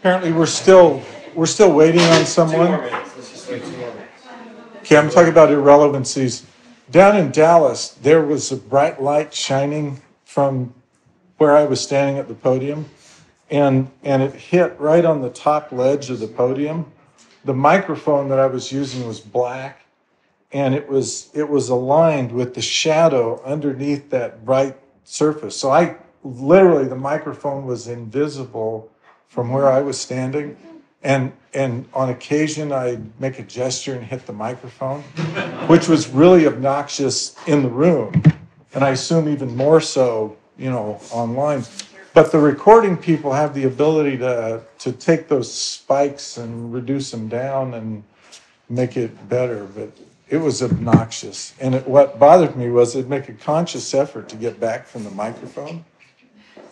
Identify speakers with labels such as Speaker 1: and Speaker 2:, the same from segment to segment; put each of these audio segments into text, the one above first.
Speaker 1: Apparently, we're still, we're still waiting on someone.
Speaker 2: more minutes, let's just wait two more minutes.
Speaker 1: Okay, I'm talking about irrelevancies. Down in Dallas, there was a bright light shining from where I was standing at the podium, and, and it hit right on the top ledge of the podium. The microphone that I was using was black, and it was, it was aligned with the shadow underneath that bright surface. So I, literally, the microphone was invisible from where I was standing. And, and on occasion, I'd make a gesture and hit the microphone, which was really obnoxious in the room. And I assume even more so, you know, online. But the recording people have the ability to, to take those spikes and reduce them down and make it better. But it was obnoxious. And it, what bothered me was it'd make a conscious effort to get back from the microphone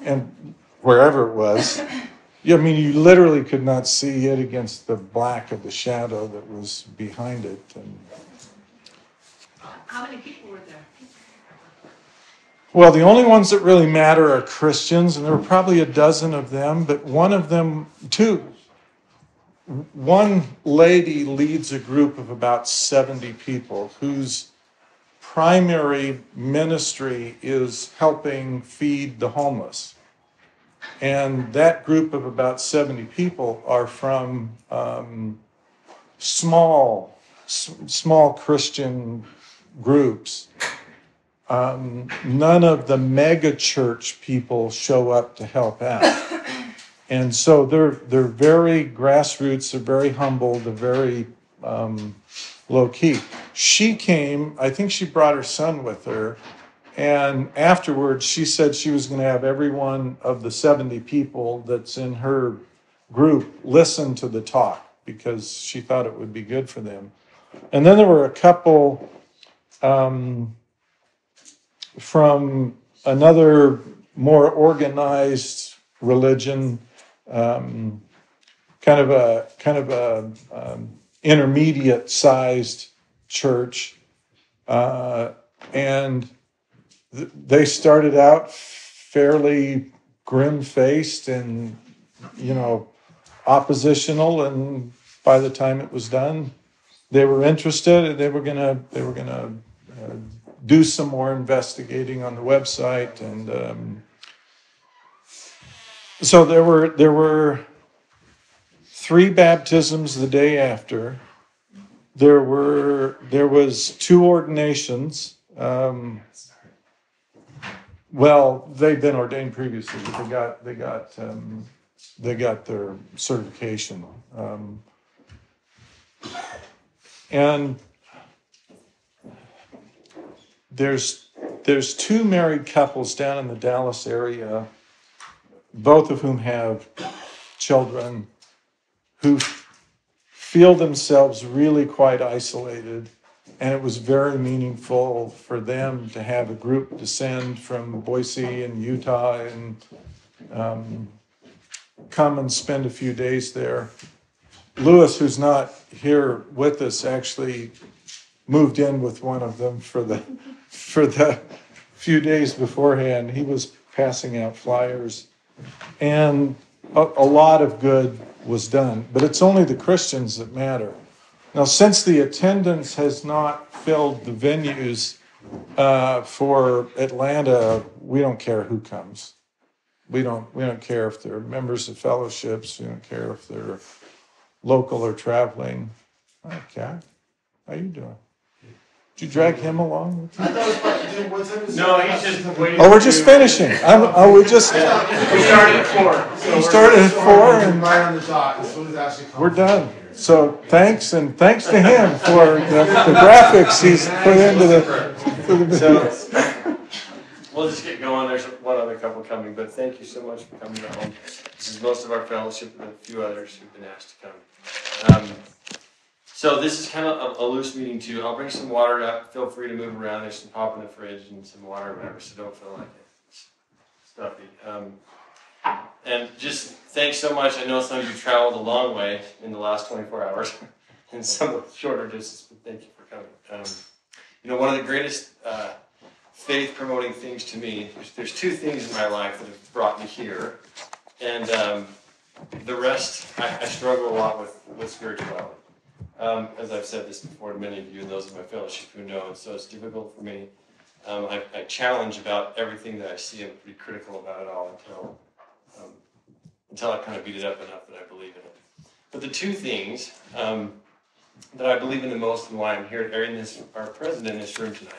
Speaker 1: and wherever it was. Yeah, I mean, you literally could not see it against the black of the shadow that was behind it. And
Speaker 3: How many people were there?
Speaker 1: well, the only ones that really matter are Christians, and there were probably a dozen of them, but one of them, two, one lady leads a group of about 70 people whose primary ministry is helping feed the homeless. And that group of about 70 people are from um, small, s- small Christian groups. Um, none of the mega church people show up to help out. And so they're, they're very grassroots, they're very humble, they're very um, low key. She came, I think she brought her son with her. And afterwards, she said she was going to have every one of the 70 people that's in her group listen to the talk because she thought it would be good for them. And then there were a couple um, from another more organized religion, um, kind of a kind of a um, intermediate sized church, uh, and they started out fairly grim faced and you know oppositional, and by the time it was done, they were interested. And they were gonna they were gonna uh, do some more investigating on the website and um, so there were there were three baptisms the day after. There were there was two ordinations um, well they've been ordained previously but they got they got um, they got their certification um, and there's there's two married couples down in the Dallas area, both of whom have children who feel themselves really quite isolated. And it was very meaningful for them to have a group descend from Boise and Utah and um, come and spend a few days there. Lewis, who's not here with us, actually moved in with one of them for the for the few days beforehand. He was passing out flyers, and a, a lot of good was done. But it's only the Christians that matter. Now, since the attendance has not filled the venues uh, for Atlanta, we don't care who comes. We don't we don't care if they're members of fellowships. We don't care if they're local or traveling. Hi, Cat. How are you doing? Did you drag him along? with you?
Speaker 4: I thought it was about to do, what time is?
Speaker 2: No, he's just waiting.
Speaker 1: Oh, we're just finishing. I'm, oh, we just,
Speaker 2: We started at four.
Speaker 4: So
Speaker 1: we started at four and-
Speaker 4: Right on the dot, as soon as Ashley comes.
Speaker 1: we're done. So thanks, and thanks to him for the, the graphics he's put into the, to the.
Speaker 2: So, we'll just get going. There's one other couple coming, but thank you so much for coming home. This is most of our fellowship and a few others who've been asked to come. Um, so this is kind of a, a loose meeting too. I'll bring some water up. Feel free to move around. There's some pop in the fridge and some water, whatever. So don't feel like it. It's stuffy. Um, and just thanks so much. I know some of you traveled a long way in the last 24 hours, and some shorter distance. But thank you for coming. Um, you know, one of the greatest uh, faith promoting things to me. There's, there's two things in my life that have brought me here, and um, the rest, I, I struggle a lot with, with spirituality. Um, as I've said this before to many of you and those in my fellowship who know, and so it's difficult for me. Um, I, I challenge about everything that I see. I'm pretty critical about it all until until I kind of beat it up enough that I believe in it. But the two things um, that I believe in the most and why I'm here, in this, are present in this room tonight.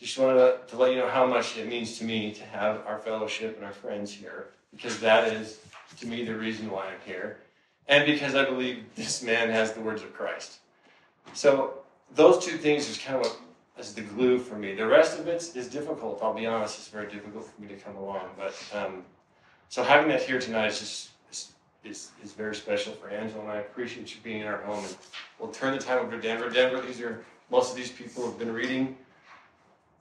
Speaker 2: Just wanted to, to let you know how much it means to me to have our fellowship and our friends here, because that is, to me, the reason why I'm here, and because I believe this man has the words of Christ. So those two things is kind of what is the glue for me. The rest of it is difficult. I'll be honest; it's very difficult for me to come along. But um, so having that here tonight is just is, is, is very special for Angela, and I appreciate you being in our home. And we'll turn the time over to Denver. Denver, these are most of these people have been reading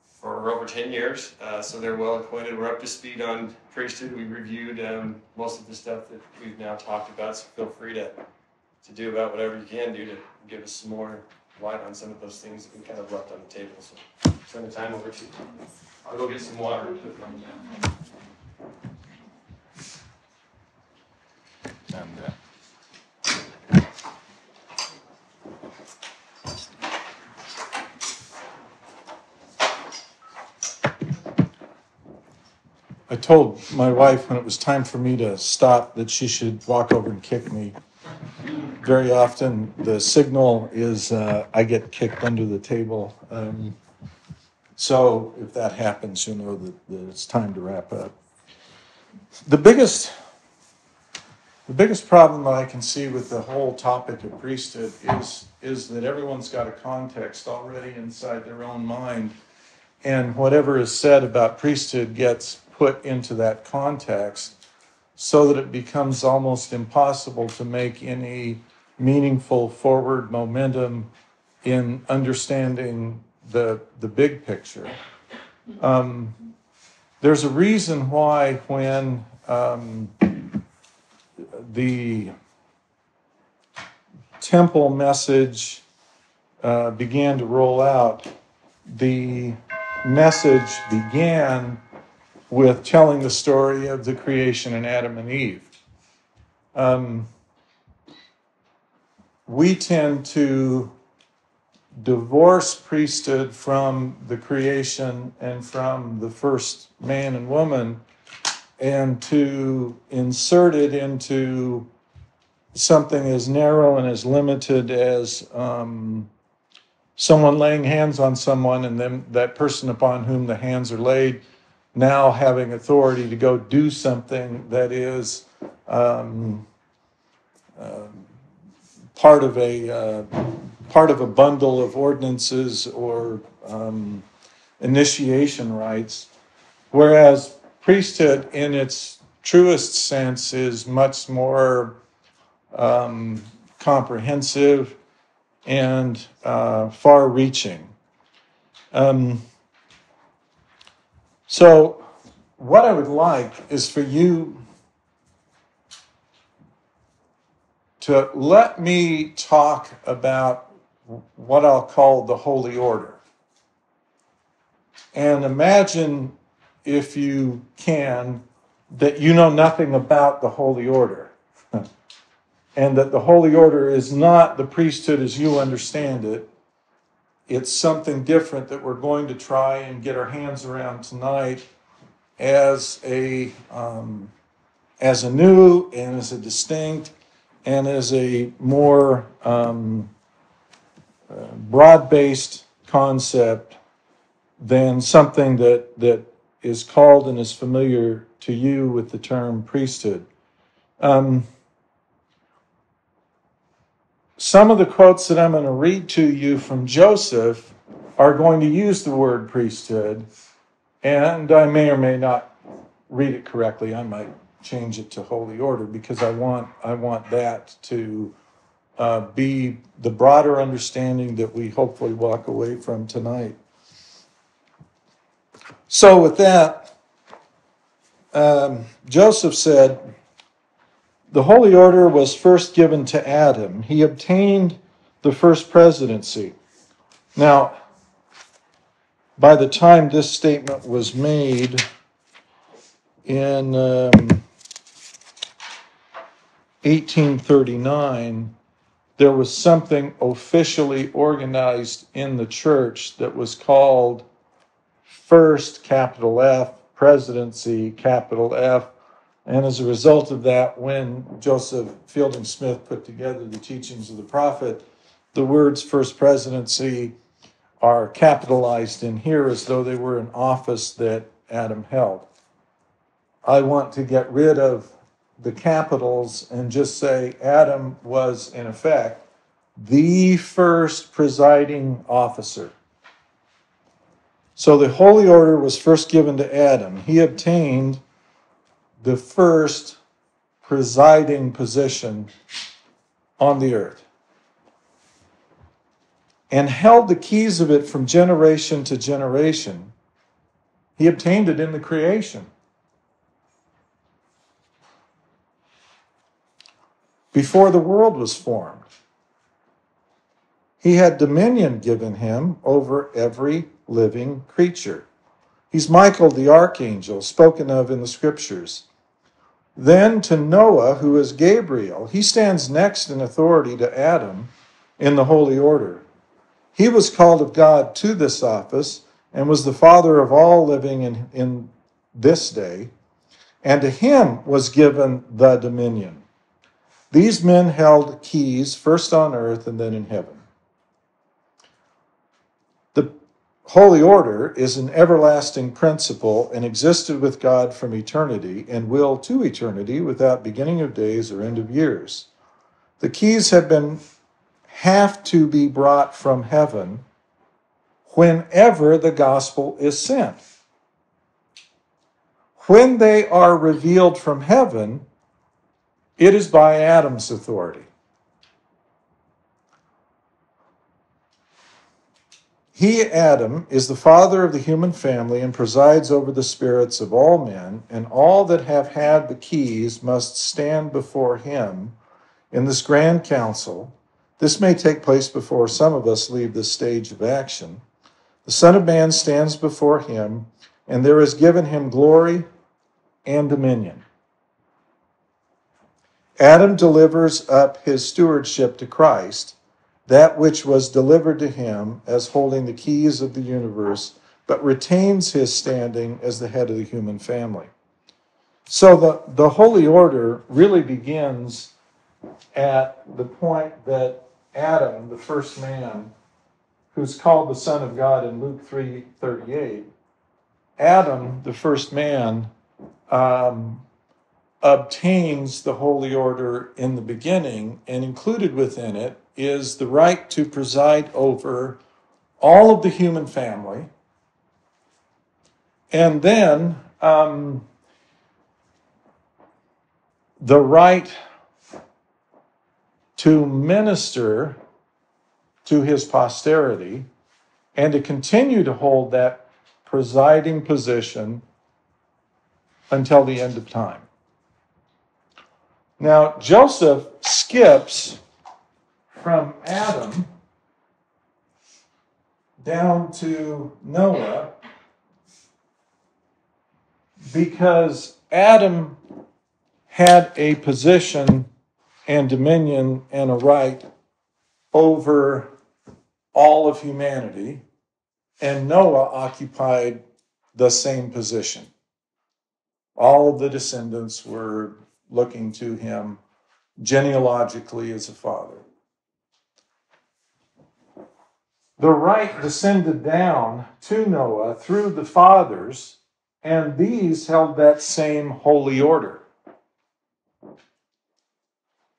Speaker 2: for over 10 years, uh, so they're well acquainted. We're up to speed on priesthood. We reviewed um, most of the stuff that we've now talked about, so feel free to, to do about whatever you can do to give us some more light on some of those things that we kind of left on the table. So turn the time over to you. I'll go get some water and
Speaker 1: uh, I told my wife when it was time for me to stop that she should walk over and kick me. Very often, the signal is uh, I get kicked under the table. Um, so if that happens, you'll know that, that it's time to wrap up. The biggest the biggest problem that I can see with the whole topic of priesthood is, is that everyone's got a context already inside their own mind. And whatever is said about priesthood gets put into that context so that it becomes almost impossible to make any meaningful forward momentum in understanding the, the big picture. Um, there's a reason why when um, the temple message uh, began to roll out, the message began with telling the story of the creation in Adam and Eve. Um, we tend to divorce priesthood from the creation and from the first man and woman and to insert it into something as narrow and as limited as um, someone laying hands on someone and then that person upon whom the hands are laid now having authority to go do something that is um, uh, part of a uh, part of a bundle of ordinances or um, initiation rites, whereas priesthood in its truest sense is much more um, comprehensive and uh, far reaching. Um, so, what I would like is for you to let me talk about what I'll call the holy order. And imagine if you can, that you know nothing about the Holy Order. and that the Holy Order is not the priesthood as you understand it. It's something different that we're going to try and get our hands around tonight as a, um, as a new and as a distinct and as a more um, uh, broad based concept than something that, that is called and is familiar to you with the term priesthood. Um, some of the quotes that I'm going to read to you from Joseph are going to use the word priesthood, and I may or may not read it correctly. I might change it to holy order because I want I want that to uh, be the broader understanding that we hopefully walk away from tonight. So, with that, um, Joseph said, The holy order was first given to Adam. He obtained the first presidency. Now, by the time this statement was made in um, 1839, there was something officially organized in the church that was called First Capital F, Presidency Capital F. And as a result of that, when Joseph Fielding Smith put together the teachings of the prophet, the words First Presidency are capitalized in here as though they were an office that Adam held. I want to get rid of the capitals and just say Adam was, in effect, the first presiding officer. So the holy order was first given to Adam. He obtained the first presiding position on the earth and held the keys of it from generation to generation. He obtained it in the creation. Before the world was formed, he had dominion given him over every living creature. He's Michael the archangel, spoken of in the scriptures. Then to Noah, who is Gabriel, he stands next in authority to Adam in the holy order. He was called of God to this office and was the father of all living in, in this day, and to him was given the dominion. These men held keys first on earth and then in heaven. The holy order is an everlasting principle and existed with God from eternity and will to eternity without beginning of days or end of years. The keys have been have to be brought from heaven whenever the gospel is sent. When they are revealed from heaven, it is by Adam's authority. He, Adam, is the father of the human family and presides over the spirits of all men, and all that have had the keys must stand before him in this grand council. This may take place before some of us leave this stage of action. The Son of Man stands before him, and there is given him glory and dominion. Adam delivers up his stewardship to Christ, that which was delivered to him as holding the keys of the universe, but retains his standing as the head of the human family. So the, the holy order really begins at the point that Adam, the first man, who's called the Son of God in Luke 3 38, Adam, the first man, um, obtains the holy order in the beginning, and included within it is the right to preside over all of the human family. And then um, the right to minister to his posterity and to continue to hold that presiding position until the end of time. Now, Joseph skips from Adam down to Noah because Adam had a position and dominion and a right over all of humanity, and Noah occupied the same position. All of the descendants were looking to him genealogically as a father. The right descended down to Noah through the fathers, and these held that same holy order.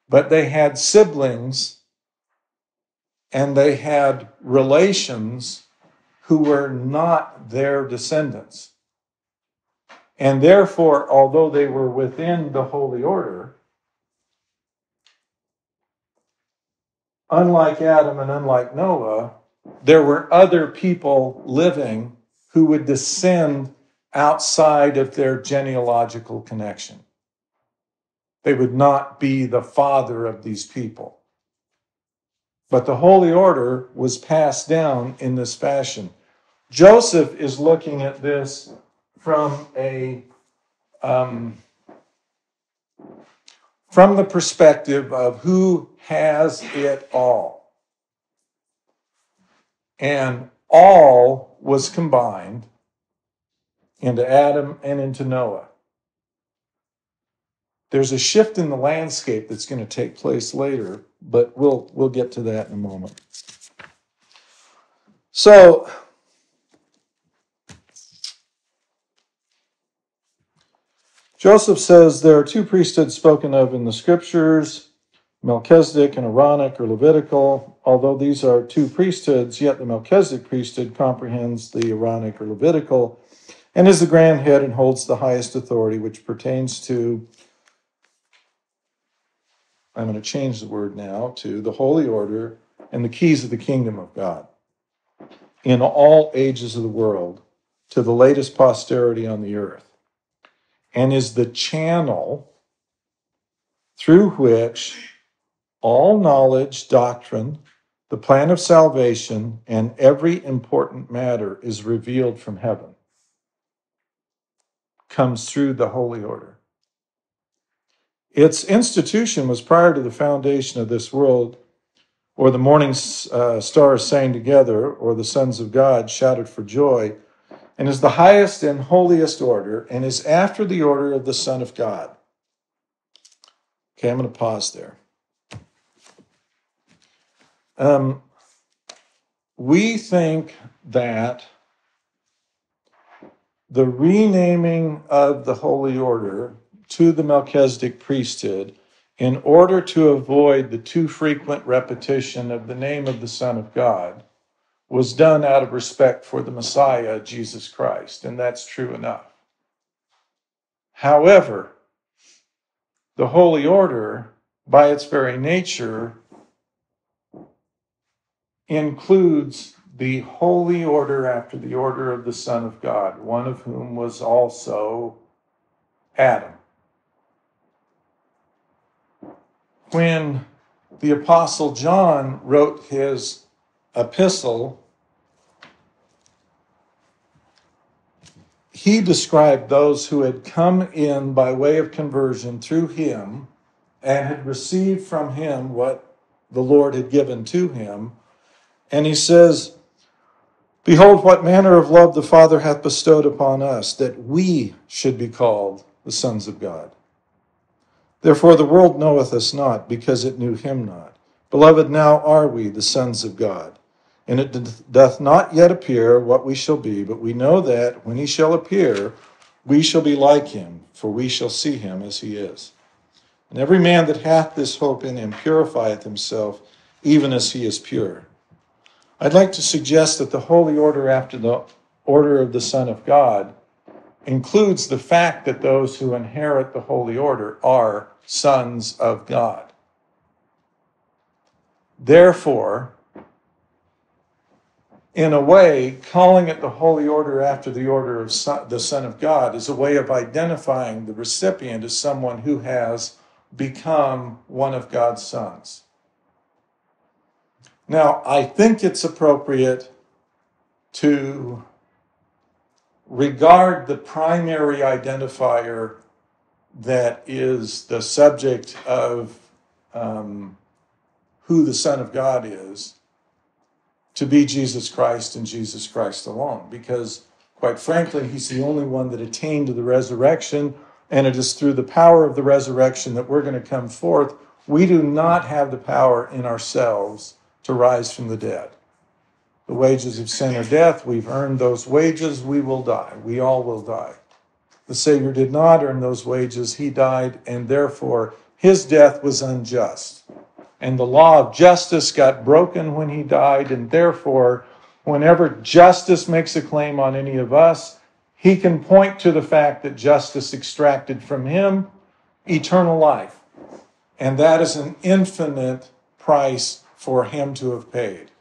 Speaker 1: But they had siblings and they had relations who were not their descendants. And therefore, although they were within the holy order, unlike Adam and unlike Noah, there were other people living who would descend outside of their genealogical connection. They would not be the father of these people. But the holy order was passed down in this fashion. Joseph is looking at this from a um, from the perspective of who has it all. And all was combined into Adam and into Noah. There's a shift in the landscape that's going to take place later, but we'll we'll get to that in a moment. So Joseph says there are two priesthoods spoken of in the scriptures, Melchizedek and Aaronic or Levitical. Although these are two priesthoods, yet the Melchizedek priesthood comprehends the Aaronic or Levitical and is the grand head and holds the highest authority, which pertains to, I'm going to change the word now, to the holy order and the keys of the kingdom of God in all ages of the world to the latest posterity on the earth and is the channel through which all knowledge, doctrine, the plan of salvation, and every important matter is revealed from heaven, comes through the holy order. Its institution was prior to the foundation of this world, or the morning uh, stars sang together, or the sons of God shouted for joy and is the highest and holiest order, and is after the order of the Son of God. Okay, I'm going to pause there. Um, we think that the renaming of the holy order to the Melchizedek priesthood in order to avoid the too frequent repetition of the name of the Son of God was done out of respect for the Messiah, Jesus Christ, and that's true enough. However, the Holy Order, by its very nature, includes the holy order after the order of the Son of God, one of whom was also Adam. When the Apostle John wrote his epistle, he described those who had come in by way of conversion through him and had received from him what the Lord had given to him. And he says, Behold, what manner of love the Father hath bestowed upon us, that we should be called the sons of God. Therefore the world knoweth us not, because it knew him not. Beloved, now are we the sons of God. And it doth not yet appear what we shall be, but we know that when he shall appear, we shall be like him, for we shall see him as he is. And every man that hath this hope in him purifieth himself, even as he is pure. I'd like to suggest that the holy order after the order of the Son of God includes the fact that those who inherit the holy order are sons of God. Therefore, in a way, calling it the Holy Order after the order of son, the Son of God is a way of identifying the recipient as someone who has become one of God's sons. Now, I think it's appropriate to regard the primary identifier that is the subject of um, who the Son of God is to be Jesus Christ and Jesus Christ alone. Because, quite frankly, he's the only one that attained to the resurrection, and it is through the power of the resurrection that we're going to come forth. We do not have the power in ourselves to rise from the dead. The wages of sin are death. We've earned those wages. We will die. We all will die. The Savior did not earn those wages. He died, and therefore his death was unjust and the law of justice got broken when he died, and therefore, whenever justice makes a claim on any of us, he can point to the fact that justice extracted from him eternal life. And that is an infinite price for him to have paid.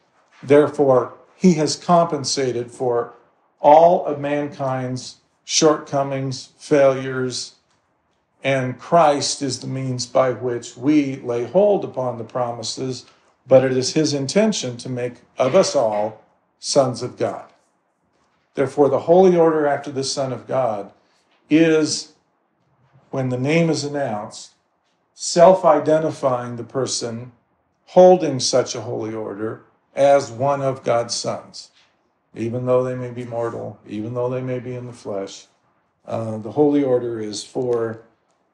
Speaker 1: Therefore, he has compensated for all of mankind's shortcomings, failures, and Christ is the means by which we lay hold upon the promises, but it is his intention to make of us all sons of God. Therefore, the holy order after the Son of God is, when the name is announced, self identifying the person holding such a holy order as one of God's sons, even though they may be mortal, even though they may be in the flesh. Uh, the holy order is for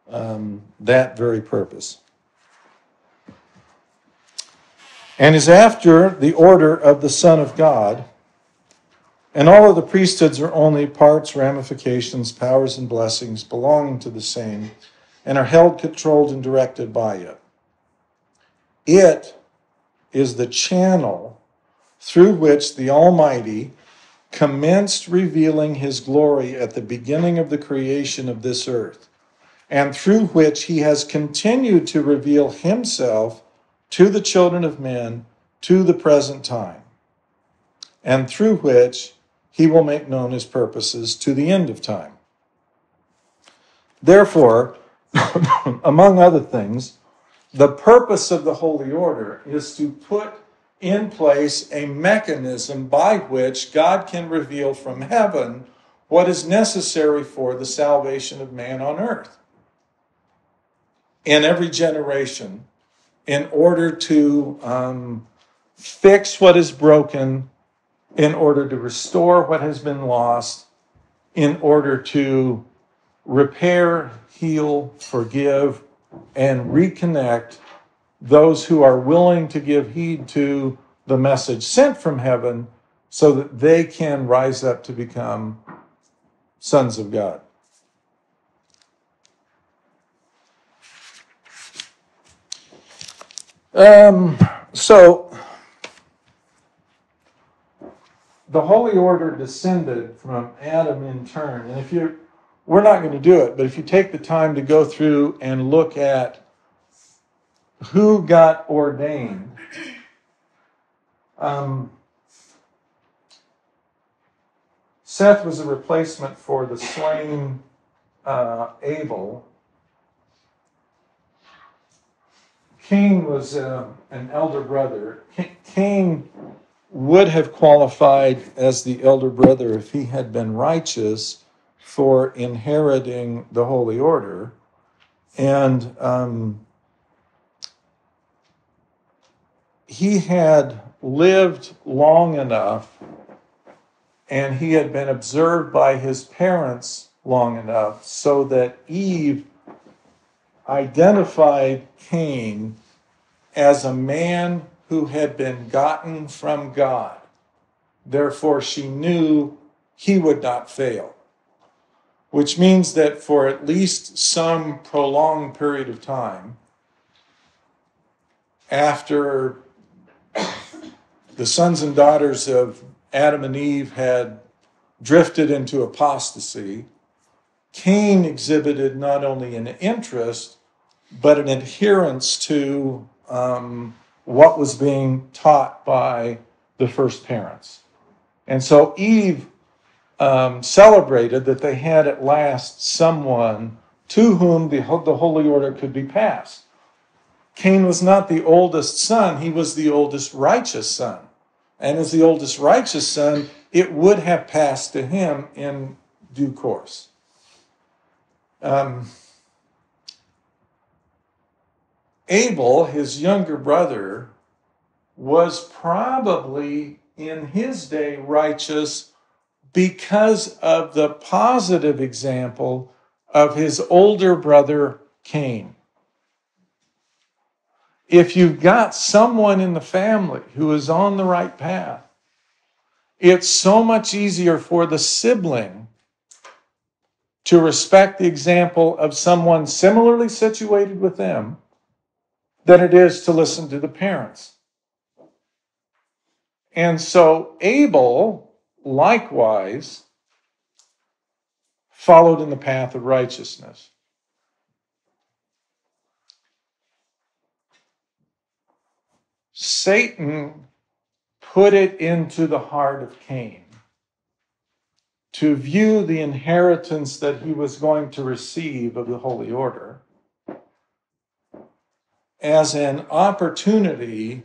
Speaker 1: um, that very purpose. And is after the order of the Son of God. And all of the priesthoods are only parts, ramifications, powers, and blessings belonging to the same and are held, controlled, and directed by it. It is the channel through which the Almighty commenced revealing his glory at the beginning of the creation of this earth, and through which he has continued to reveal himself to the children of men to the present time, and through which he will make known his purposes to the end of time. Therefore, among other things, the purpose of the Holy Order is to put in place a mechanism by which God can reveal from heaven what is necessary for the salvation of man on earth in every generation in order to um, fix what is broken, in order to restore what has been lost, in order to repair, heal, forgive, and reconnect those who are willing to give heed to the message sent from heaven so that they can rise up to become sons of God. Um, so, the Holy Order descended from Adam in turn. And if you we're not going to do it, but if you take the time to go through and look at who got ordained, um, Seth was a replacement for the slain uh, Abel. Cain was uh, an elder brother. Cain would have qualified as the elder brother if he had been righteous for inheriting the holy order. And um, he had lived long enough and he had been observed by his parents long enough so that Eve identified Cain as a man who had been gotten from God. Therefore, she knew he would not fail which means that for at least some prolonged period of time, after the sons and daughters of Adam and Eve had drifted into apostasy, Cain exhibited not only an interest, but an adherence to um, what was being taught by the first parents. And so Eve um, celebrated that they had at last someone to whom the, the holy order could be passed. Cain was not the oldest son, he was the oldest righteous son. And as the oldest righteous son, it would have passed to him in due course. Um, Abel, his younger brother, was probably in his day righteous because of the positive example of his older brother Cain. If you've got someone in the family who is on the right path, it's so much easier for the sibling to respect the example of someone similarly situated with them than it is to listen to the parents. And so Abel likewise followed in the path of righteousness. Satan put it into the heart of Cain to view the inheritance that he was going to receive of the Holy Order as an opportunity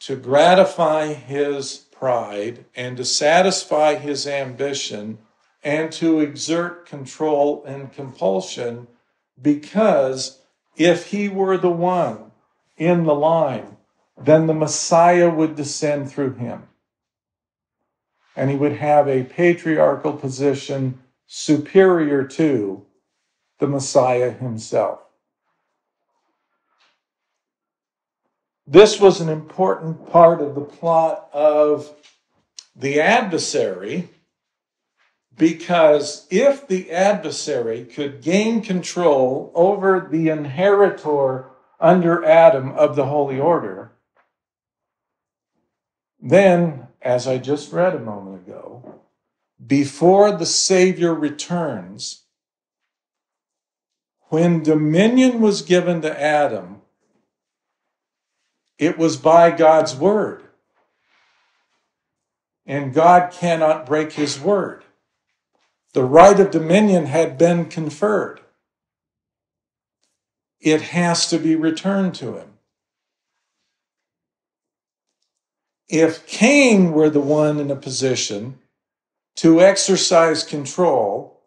Speaker 1: to gratify his pride and to satisfy his ambition and to exert control and compulsion because if he were the one in the line, then the Messiah would descend through him. And he would have a patriarchal position superior to the Messiah himself. This was an important part of the plot of the adversary because if the adversary could gain control over the inheritor under Adam of the Holy Order, then, as I just read a moment ago, before the Savior returns, when dominion was given to Adam, it was by God's word. And God cannot break his word. The right of dominion had been conferred. It has to be returned to him. If Cain were the one in a position to exercise control,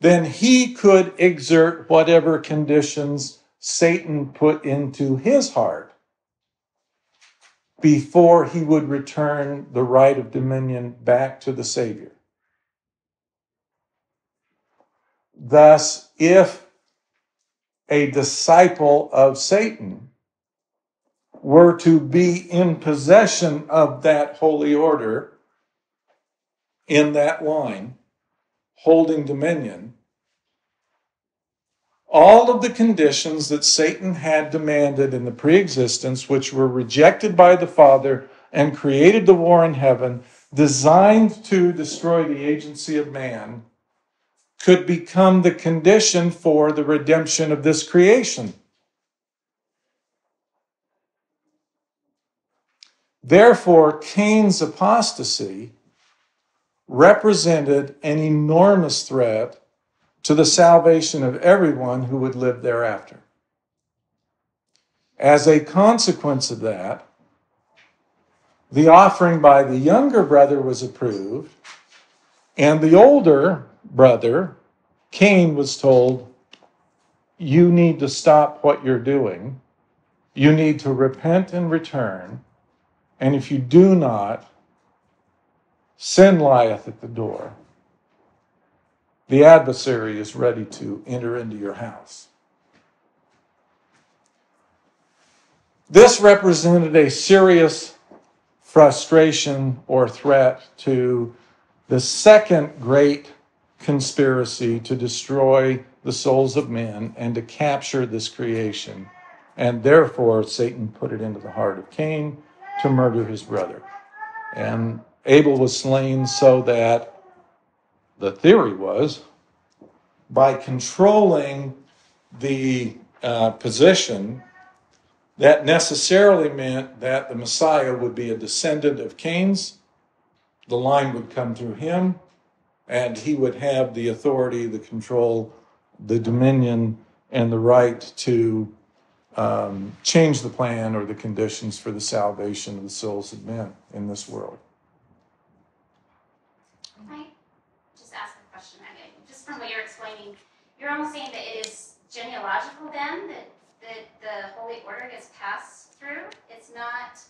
Speaker 1: then he could exert whatever conditions Satan put into his heart before he would return the right of dominion back to the Savior. Thus, if a disciple of Satan were to be in possession of that holy order in that line, holding dominion, all of the conditions that Satan had demanded in the pre-existence, which were rejected by the Father and created the war in heaven, designed to destroy the agency of man, could become the condition for the redemption of this creation. Therefore, Cain's apostasy represented an enormous threat to the salvation of everyone who would live thereafter. As a consequence of that, the offering by the younger brother was approved, and the older brother, Cain, was told, You need to stop what you're doing. You need to repent and return. And if you do not, sin lieth at the door. The adversary is ready to enter into your house. This represented a serious frustration or threat to the second great conspiracy to destroy the souls of men and to capture this creation. And therefore, Satan put it into the heart of Cain to murder his brother. And Abel was slain so that the theory was by controlling the uh, position, that necessarily meant that the Messiah would be a descendant of Cain's. The line would come through him, and he would have the authority, the control, the dominion, and the right to um, change the plan or the conditions for the salvation of the souls of men in this world.
Speaker 5: Can I just ask a question? I mean, just from what you're explaining, you're almost saying that it is genealogical then, that, that the Holy Order gets passed through? It's not.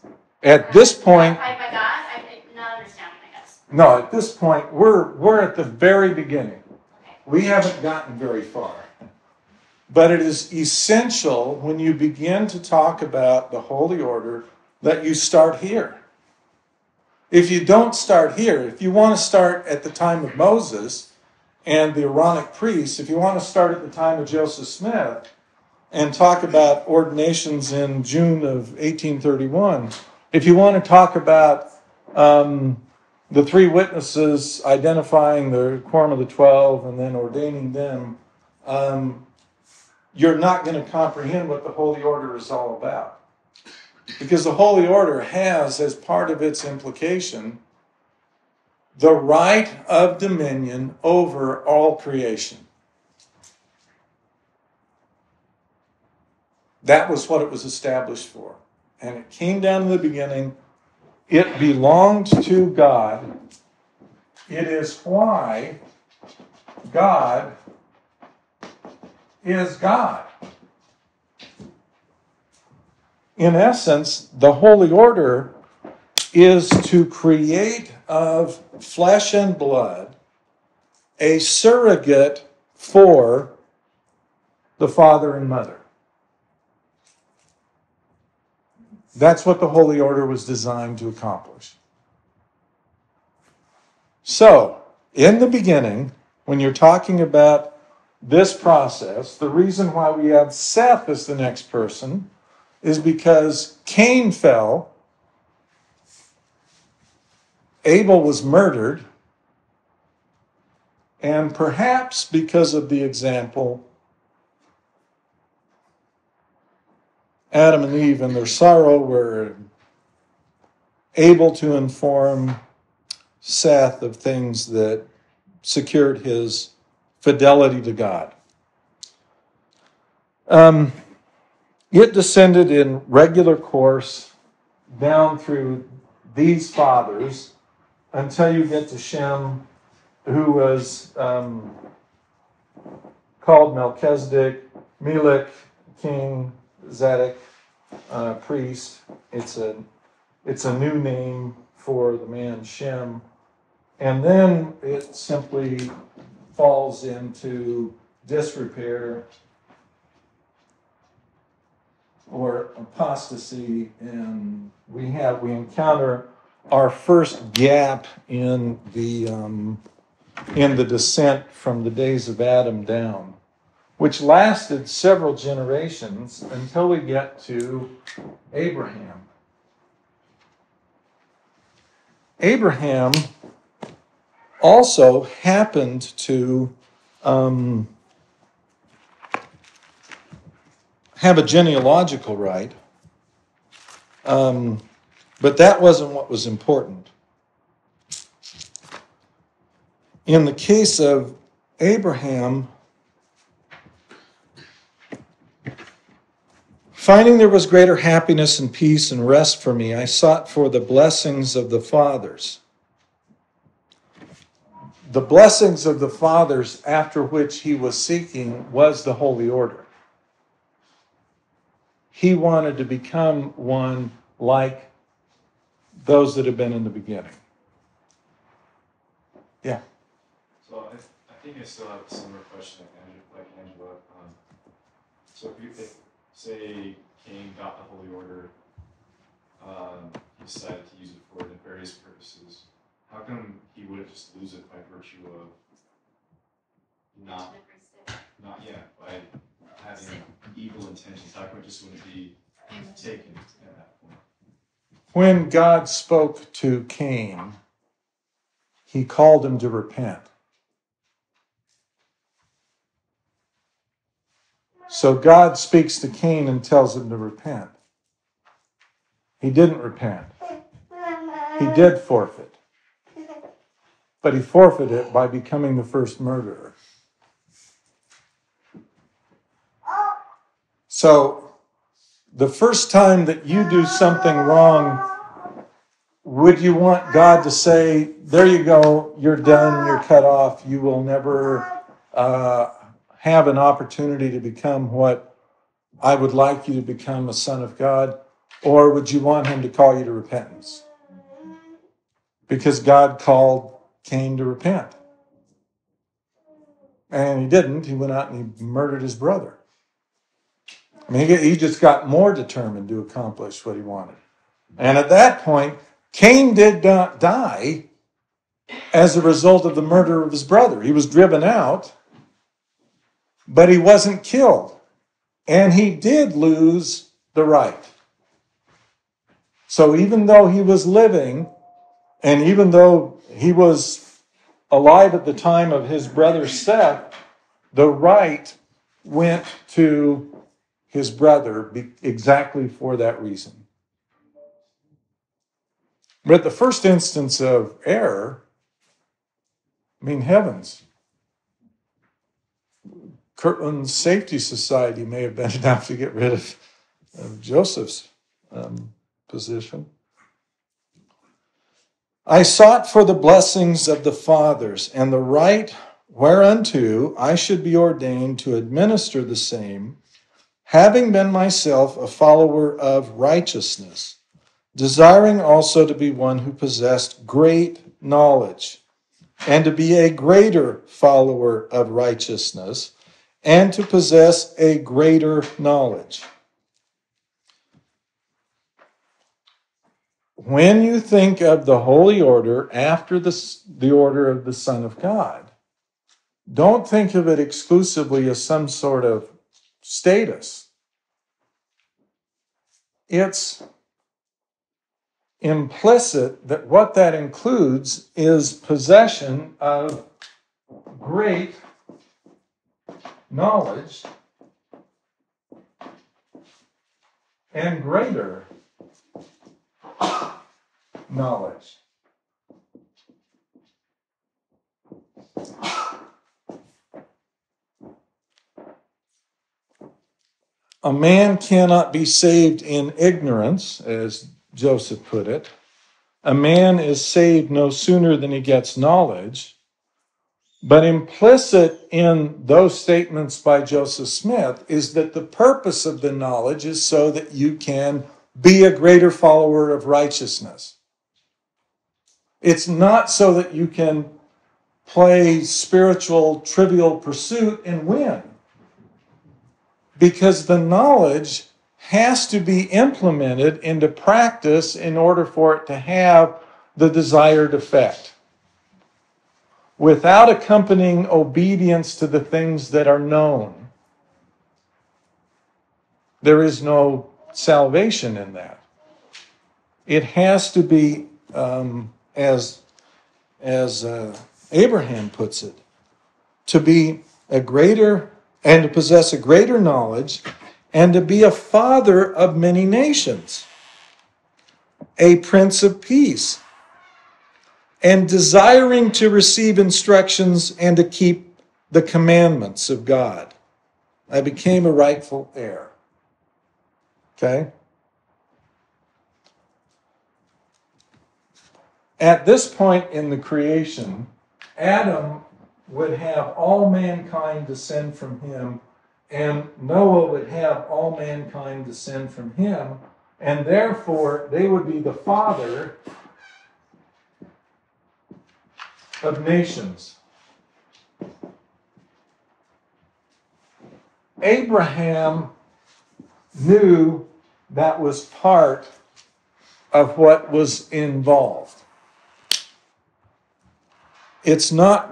Speaker 1: At this point,
Speaker 5: by God? I'm not understanding, I guess.
Speaker 1: no, at this point, we're, we're at the very beginning.
Speaker 5: Okay.
Speaker 1: We haven't gotten very far. But it is essential when you begin to talk about the Holy Order that you start here. If you don't start here, if you want to start at the time of Moses and the Aaronic priests, if you want to start at the time of Joseph Smith and talk about ordinations in June of 1831, if you want to talk about um, the three witnesses identifying the quorum of the twelve and then ordaining them, um, you're not going to comprehend what the Holy Order is all about. Because the Holy Order has, as part of its implication, the right of dominion over all creation. That was what it was established for. And it came down in the beginning. It belonged to God. It is why God is God. in essence, the holy order is to create of flesh and blood a surrogate for the father and mother. That's what the holy order was designed to accomplish. So, in the beginning, when you're talking about this process, the reason why we have Seth as the next person is because Cain fell, Abel was murdered, and perhaps because of the example, Adam and Eve in their sorrow were able to inform Seth of things that secured his fidelity to God. Um, it descended in regular course down through these fathers until you get to Shem, who was um, called Melchizedek, Melech, king, Zadok, uh, priest. It's a it's a new name for the man Shem, and then it simply falls into disrepair or apostasy, and we have we encounter our first gap in the um, in the descent from the days of Adam down, which lasted several generations until we get to Abraham. Abraham also happened to um, have a genealogical right, um, but that wasn't what was important. In the case of Abraham, finding there was greater happiness and peace and rest for me, I sought for the blessings of the fathers. The blessings of the fathers after which he was seeking was the holy order. He wanted to become one like those that have been in the beginning. Yeah.
Speaker 6: So I, I think I still have a similar question like Angela. Like Angela. Um, so if you if, say Cain got the holy order, um, he decided to use it for various purposes. How come he wouldn't just lose it by virtue of not not yet by having evil intentions? How come it just wouldn't be taken at that point?
Speaker 1: When God spoke to Cain, he called him to repent. So God speaks to Cain and tells him to repent. He didn't repent. He did forfeit. But he forfeited it by becoming the first murderer. So the first time that you do something wrong, would you want God to say, There you go, you're done, you're cut off, you will never uh, have an opportunity to become what I would like you to become a son of God? Or would you want him to call you to repentance? Because God called Cain to repent. And he didn't. He went out and he murdered his brother. I mean, he, just got more determined to accomplish what he wanted. And at that point, Cain did not die as a result of the murder of his brother. He was driven out, but he wasn't killed. And he did lose the right. So even though he was living, and even though he was alive at the time of his brother Seth, the right went to his brother exactly for that reason. But the first instance of error, I mean, heavens. Kirtland's Safety Society may have been enough to get rid of, of Joseph's um, position. I sought for the blessings of the fathers and the right whereunto I should be ordained to administer the same having been myself a follower of righteousness, desiring also to be one who possessed great knowledge, and to be a greater follower of righteousness, and to possess a greater knowledge. When you think of the holy order after the, the order of the Son of God, don't think of it exclusively as some sort of status. It's implicit that what that includes is possession of great knowledge and greater knowledge. A man cannot be saved in ignorance, as Joseph put it. A man is saved no sooner than he gets knowledge. But implicit in those statements by Joseph Smith is that the purpose of the knowledge is so that you can be a greater follower of righteousness. It's not so that you can play spiritual trivial pursuit and win. Because the knowledge has to be implemented into practice in order for it to have the desired effect. Without accompanying obedience to the things that are known, there is no salvation in that. It has to be, um, as, as uh, Abraham puts it, to be a greater and to possess a greater knowledge and to be a father of many nations, a prince of peace, and desiring to receive instructions and to keep the commandments of God. I became a rightful heir. Okay? At this point in the creation, Adam would have all mankind descend from him, and Noah would have all mankind descend from him, and therefore they would be the father of nations. Abraham knew that was part of what was involved. It's not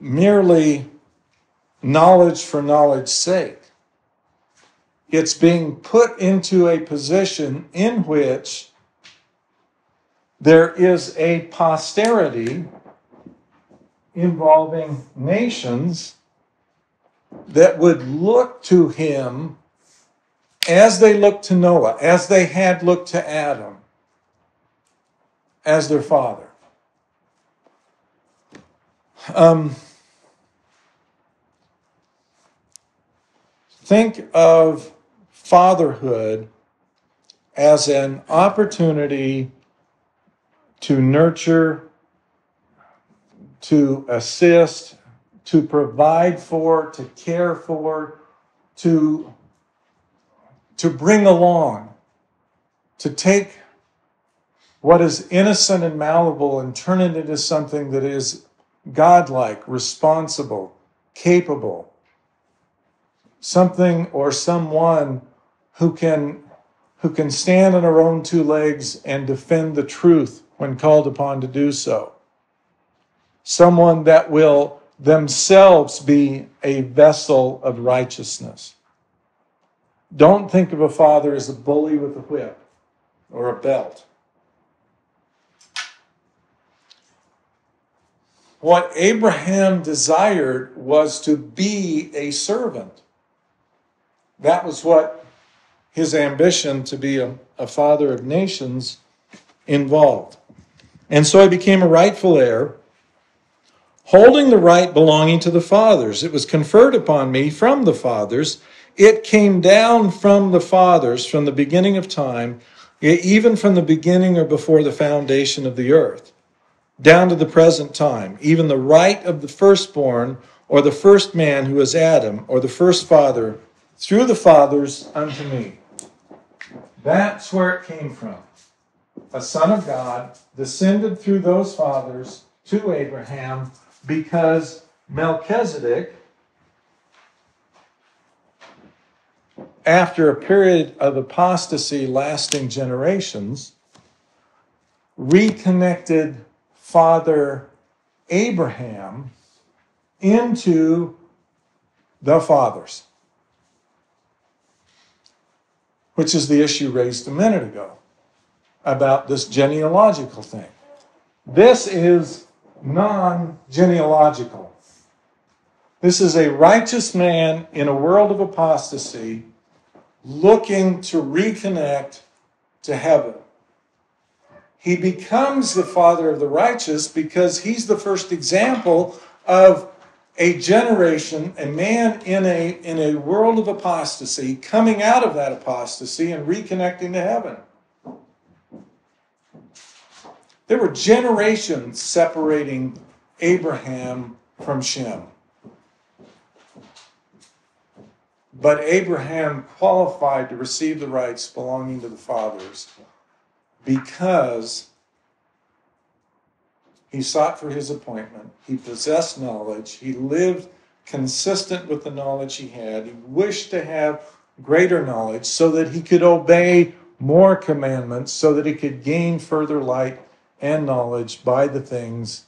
Speaker 1: merely knowledge for knowledge's sake. It's being put into a position in which there is a posterity involving nations that would look to him as they looked to Noah, as they had looked to Adam, as their father. Um, think of fatherhood as an opportunity to nurture, to assist, to provide for, to care for, to, to bring along, to take what is innocent and malleable and turn it into something that is godlike, responsible, capable, something or someone who can who can stand on her own two legs and defend the truth when called upon to do so. Someone that will themselves be a vessel of righteousness. Don't think of a father as a bully with a whip or a belt. What Abraham desired was to be a servant. That was what his ambition to be a, a father of nations involved. And so he became a rightful heir, holding the right belonging to the fathers. It was conferred upon me from the fathers. It came down from the fathers from the beginning of time, even from the beginning or before the foundation of the earth down to the present time, even the right of the firstborn or the first man who is Adam or the first father through the fathers unto me. That's where it came from. A son of God descended through those fathers to Abraham because Melchizedek, after a period of apostasy lasting generations, reconnected Father Abraham into the fathers, which is the issue raised a minute ago about this genealogical thing. This is non genealogical. This is a righteous man in a world of apostasy looking to reconnect to heaven. He becomes the father of the righteous because he's the first example of a generation, a man in a, in a world of apostasy, coming out of that apostasy and reconnecting to heaven. There were generations separating Abraham from Shem. But Abraham qualified to receive the rights belonging to the fathers because he sought for his appointment, he possessed knowledge, he lived consistent with the knowledge he had, he wished to have greater knowledge so that he could obey more commandments, so that he could gain further light and knowledge by the things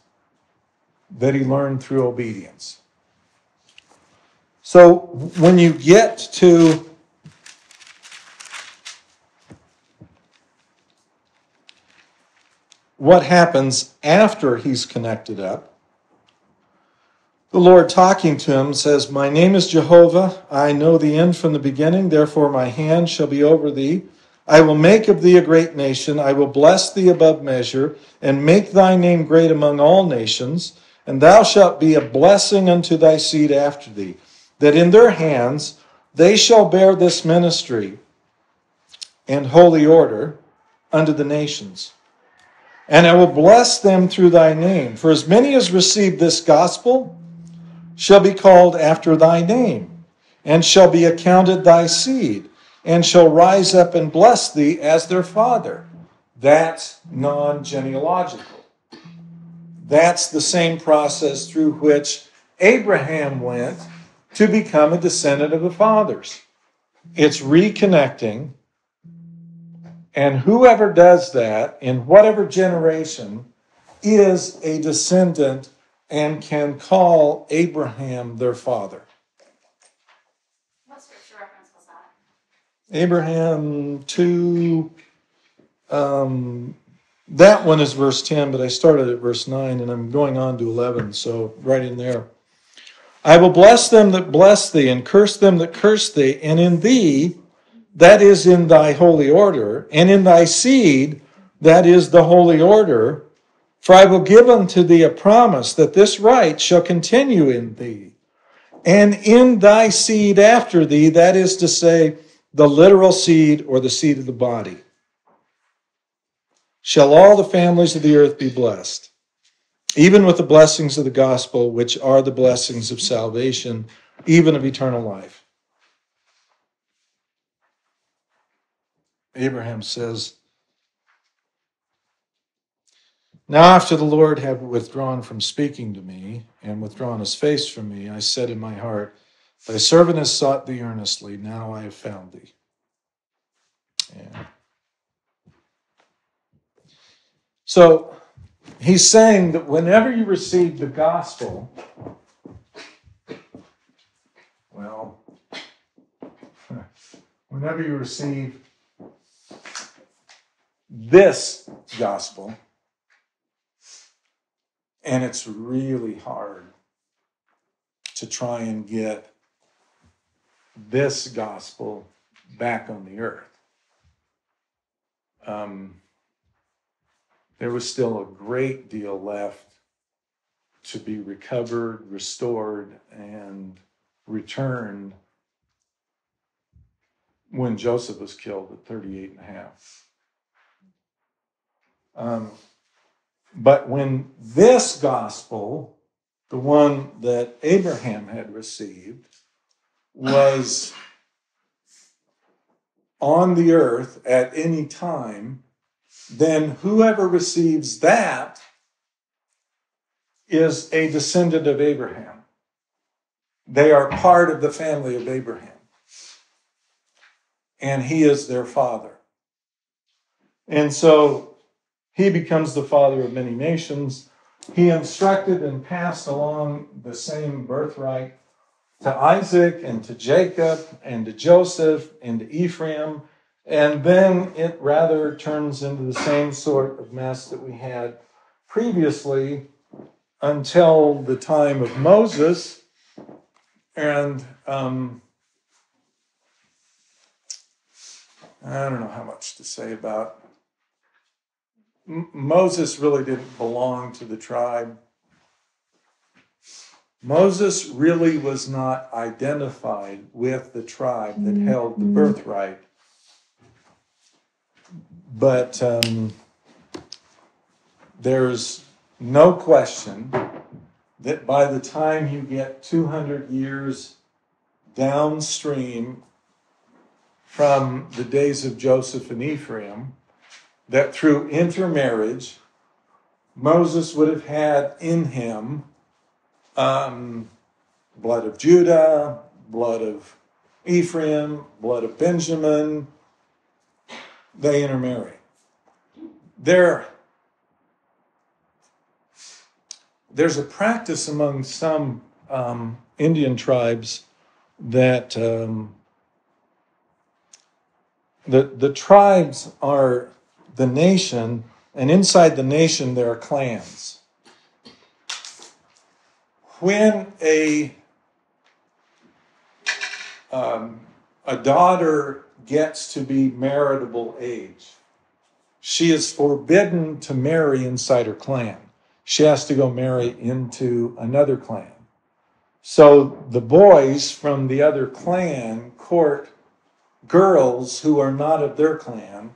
Speaker 1: that he learned through obedience. So when you get to what happens after he's connected up, the Lord talking to him says, My name is Jehovah. I know the end from the beginning. Therefore, my hand shall be over thee. I will make of thee a great nation. I will bless thee above measure, and make thy name great among all nations. And thou shalt be a blessing unto thy seed after thee, that in their hands they shall bear this ministry and holy order unto the nations. And I will bless them through thy name. For as many as receive this gospel shall be called after thy name, and shall be accounted thy seed, and shall rise up and bless thee as their father. That's non genealogical. That's the same process through which Abraham went to become a descendant of the fathers. It's reconnecting. And whoever does that in whatever generation is a descendant and can call Abraham their father.
Speaker 5: What scripture reference was that?
Speaker 1: Abraham 2, um, that one is verse 10, but I started at verse 9 and I'm going on to 11, so right in there. I will bless them that bless thee, and curse them that curse thee, and in thee, that is in thy holy order, and in thy seed, that is the holy order, for I will give unto thee a promise that this right shall continue in thee, and in thy seed after thee, that is to say, the literal seed or the seed of the body. Shall all the families of the earth be blessed, even with the blessings of the gospel, which are the blessings of salvation, even of eternal life. Abraham says, Now, after the Lord had withdrawn from speaking to me and withdrawn his face from me, I said in my heart, Thy servant has sought thee earnestly. Now I have found thee. Yeah. So he's saying that whenever you receive the gospel, well, whenever you receive this gospel, and it's really hard to try and get this gospel back on the earth. Um, there was still a great deal left to be recovered, restored, and returned when Joseph was killed at 38 and a half. Um, but when this gospel, the one that Abraham had received, was on the earth at any time, then whoever receives that is a descendant of Abraham. They are part of the family of Abraham. And he is their father. And so he becomes the father of many nations. He instructed and passed along the same birthright to Isaac and to Jacob and to Joseph and to Ephraim. And then it rather turns into the same sort of mess that we had previously until the time of Moses. And um, I don't know how much to say about M- Moses really didn't belong to the tribe. Moses really was not identified with the tribe that held the birthright. But um, there's no question that by the time you get 200 years downstream from the days of Joseph and Ephraim, that through intermarriage, Moses would have had in him um, blood of Judah, blood of Ephraim, blood of Benjamin. They intermarry. There, there's a practice among some um, Indian tribes that um, the, the tribes are the nation, and inside the nation there are clans. When a um, a daughter gets to be marriageable age, she is forbidden to marry inside her clan. She has to go marry into another clan. So the boys from the other clan court girls who are not of their clan.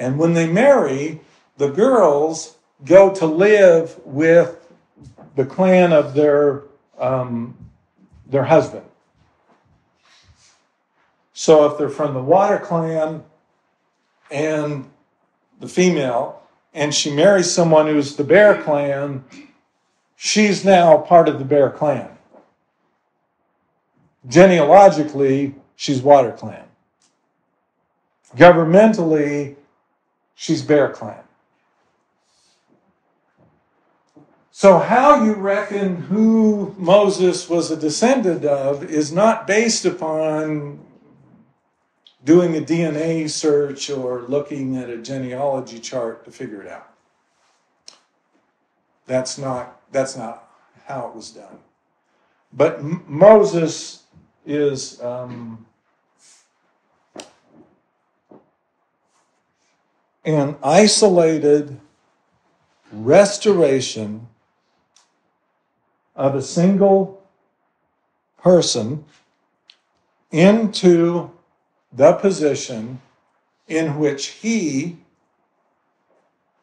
Speaker 1: And when they marry, the girls go to live with the clan of their um, their husband. So if they're from the Water clan and the female, and she marries someone who's the Bear clan, she's now part of the Bear clan. Genealogically, she's Water clan. Governmentally, she's Bear clan. So, how you reckon who Moses was a descendant of is not based upon doing a DNA search or looking at a genealogy chart to figure it out. That's not, that's not how it was done. But M- Moses is um, an isolated restoration of a single person into the position in which he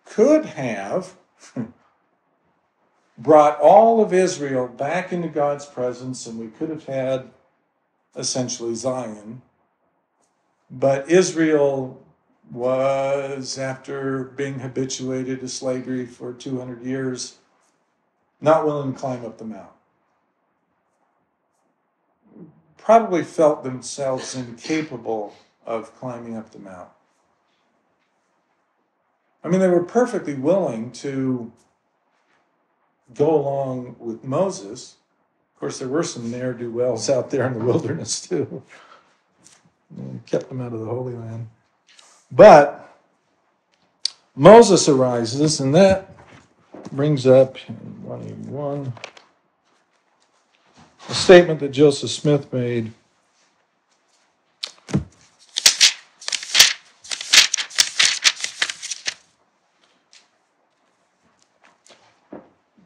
Speaker 1: could have brought all of Israel back into God's presence, and we could have had essentially Zion. But Israel was, after being habituated to slavery for 200 years, not willing to climb up the mount. Probably felt themselves incapable of climbing up the mount. I mean, they were perfectly willing to go along with Moses. Of course, there were some ne'er do wells out there in the wilderness, too. Kept them out of the Holy Land. But Moses arises, and that brings up in 181 a statement that Joseph Smith made.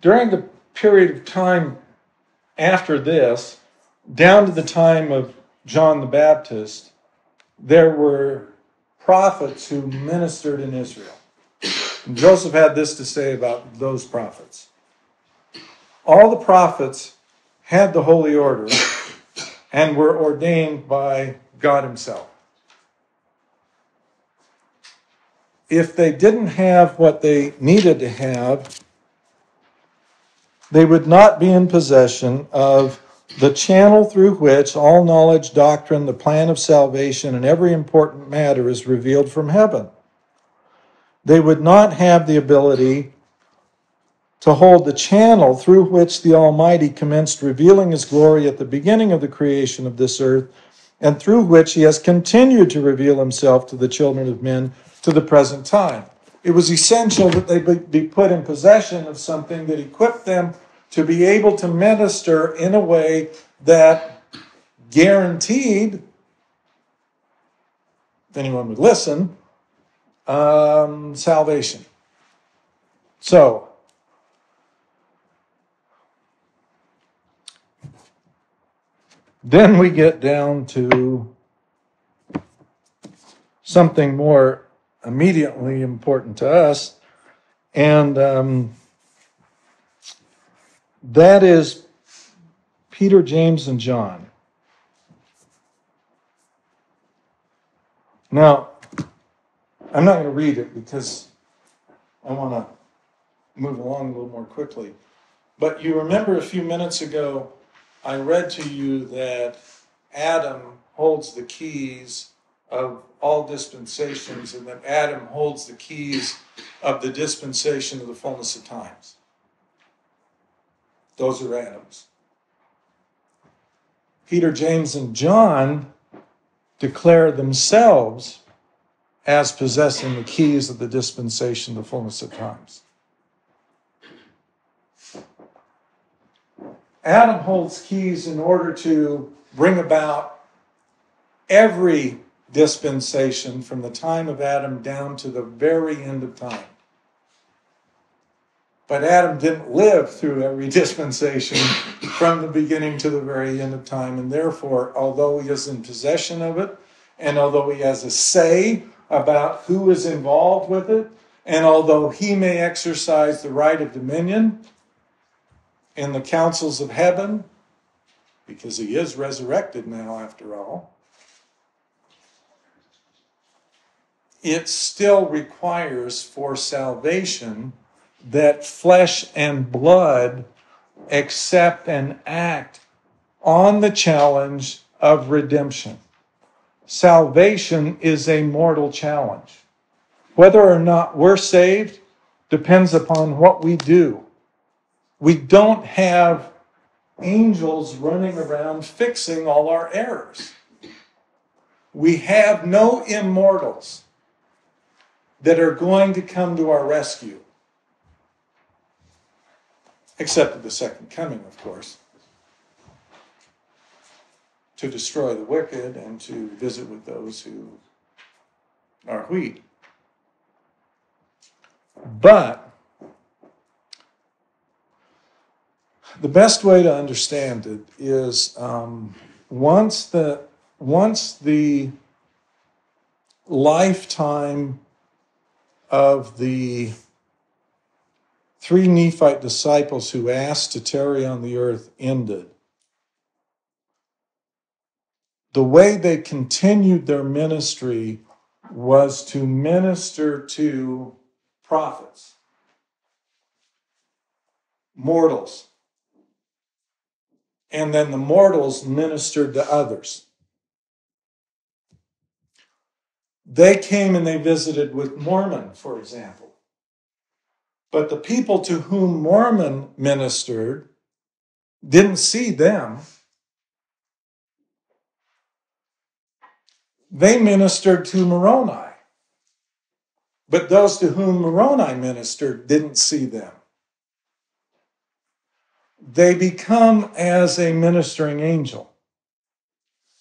Speaker 1: During the period of time after this, down to the time of John the Baptist, there were prophets who ministered in Israel. And Joseph had this to say about those prophets. All the prophets had the holy order and were ordained by God Himself. if they didn't have what they needed to have, they would not be in possession of the channel through which all knowledge, doctrine, the plan of salvation, and every important matter is revealed from heaven. They would not have the ability to hold the channel through which the Almighty commenced revealing His glory at the beginning of the creation of this earth, and through which He has continued to reveal Himself to the children of men to the present time. It was essential that they be- put in possession of something that equipped them to be able to minister in a way that guaranteed, if anyone would listen, um, salvation. So, then we get down to something more immediately important to us, and um, that is Peter, James, and John. Now, I'm not going to read it because I want to move along a little more quickly. But you remember a few minutes ago, I read to you that Adam holds the keys of all dispensations, and that Adam holds the keys of the dispensation of the fullness of times. Those are Adam's. Peter, James, and John declare themselves as possessing the keys of the dispensation the fullness of times. Adam holds keys in order to bring about every dispensation from the time of Adam down to the very end of time. But Adam didn't live through every dispensation from the beginning to the very end of time. And therefore, although he is in possession of it, and although he has a say about who is involved with it, and although he may exercise the right of dominion in the councils of heaven, because he is resurrected now, after all, it still requires for salvation that flesh and blood accept and act on the challenge of redemption. Salvation is a mortal challenge. Whether or not we're saved depends upon what we do. We don't have angels running around fixing all our errors. We have no immortals that are going to come to our rescue. Except at the second coming, of course, to destroy the wicked and to visit with those who are wheat. But the best way to understand it is um, once the once the lifetime of the three Nephite disciples who asked to tarry on the earth ended. The way they continued their ministry was to minister to prophets, mortals, and then the mortals ministered to others. They came and they visited with Mormon, for example. But the people to whom Mormon ministered didn't see them. They ministered to Moroni. But those to whom Moroni ministered didn't see them. They become as a ministering angel.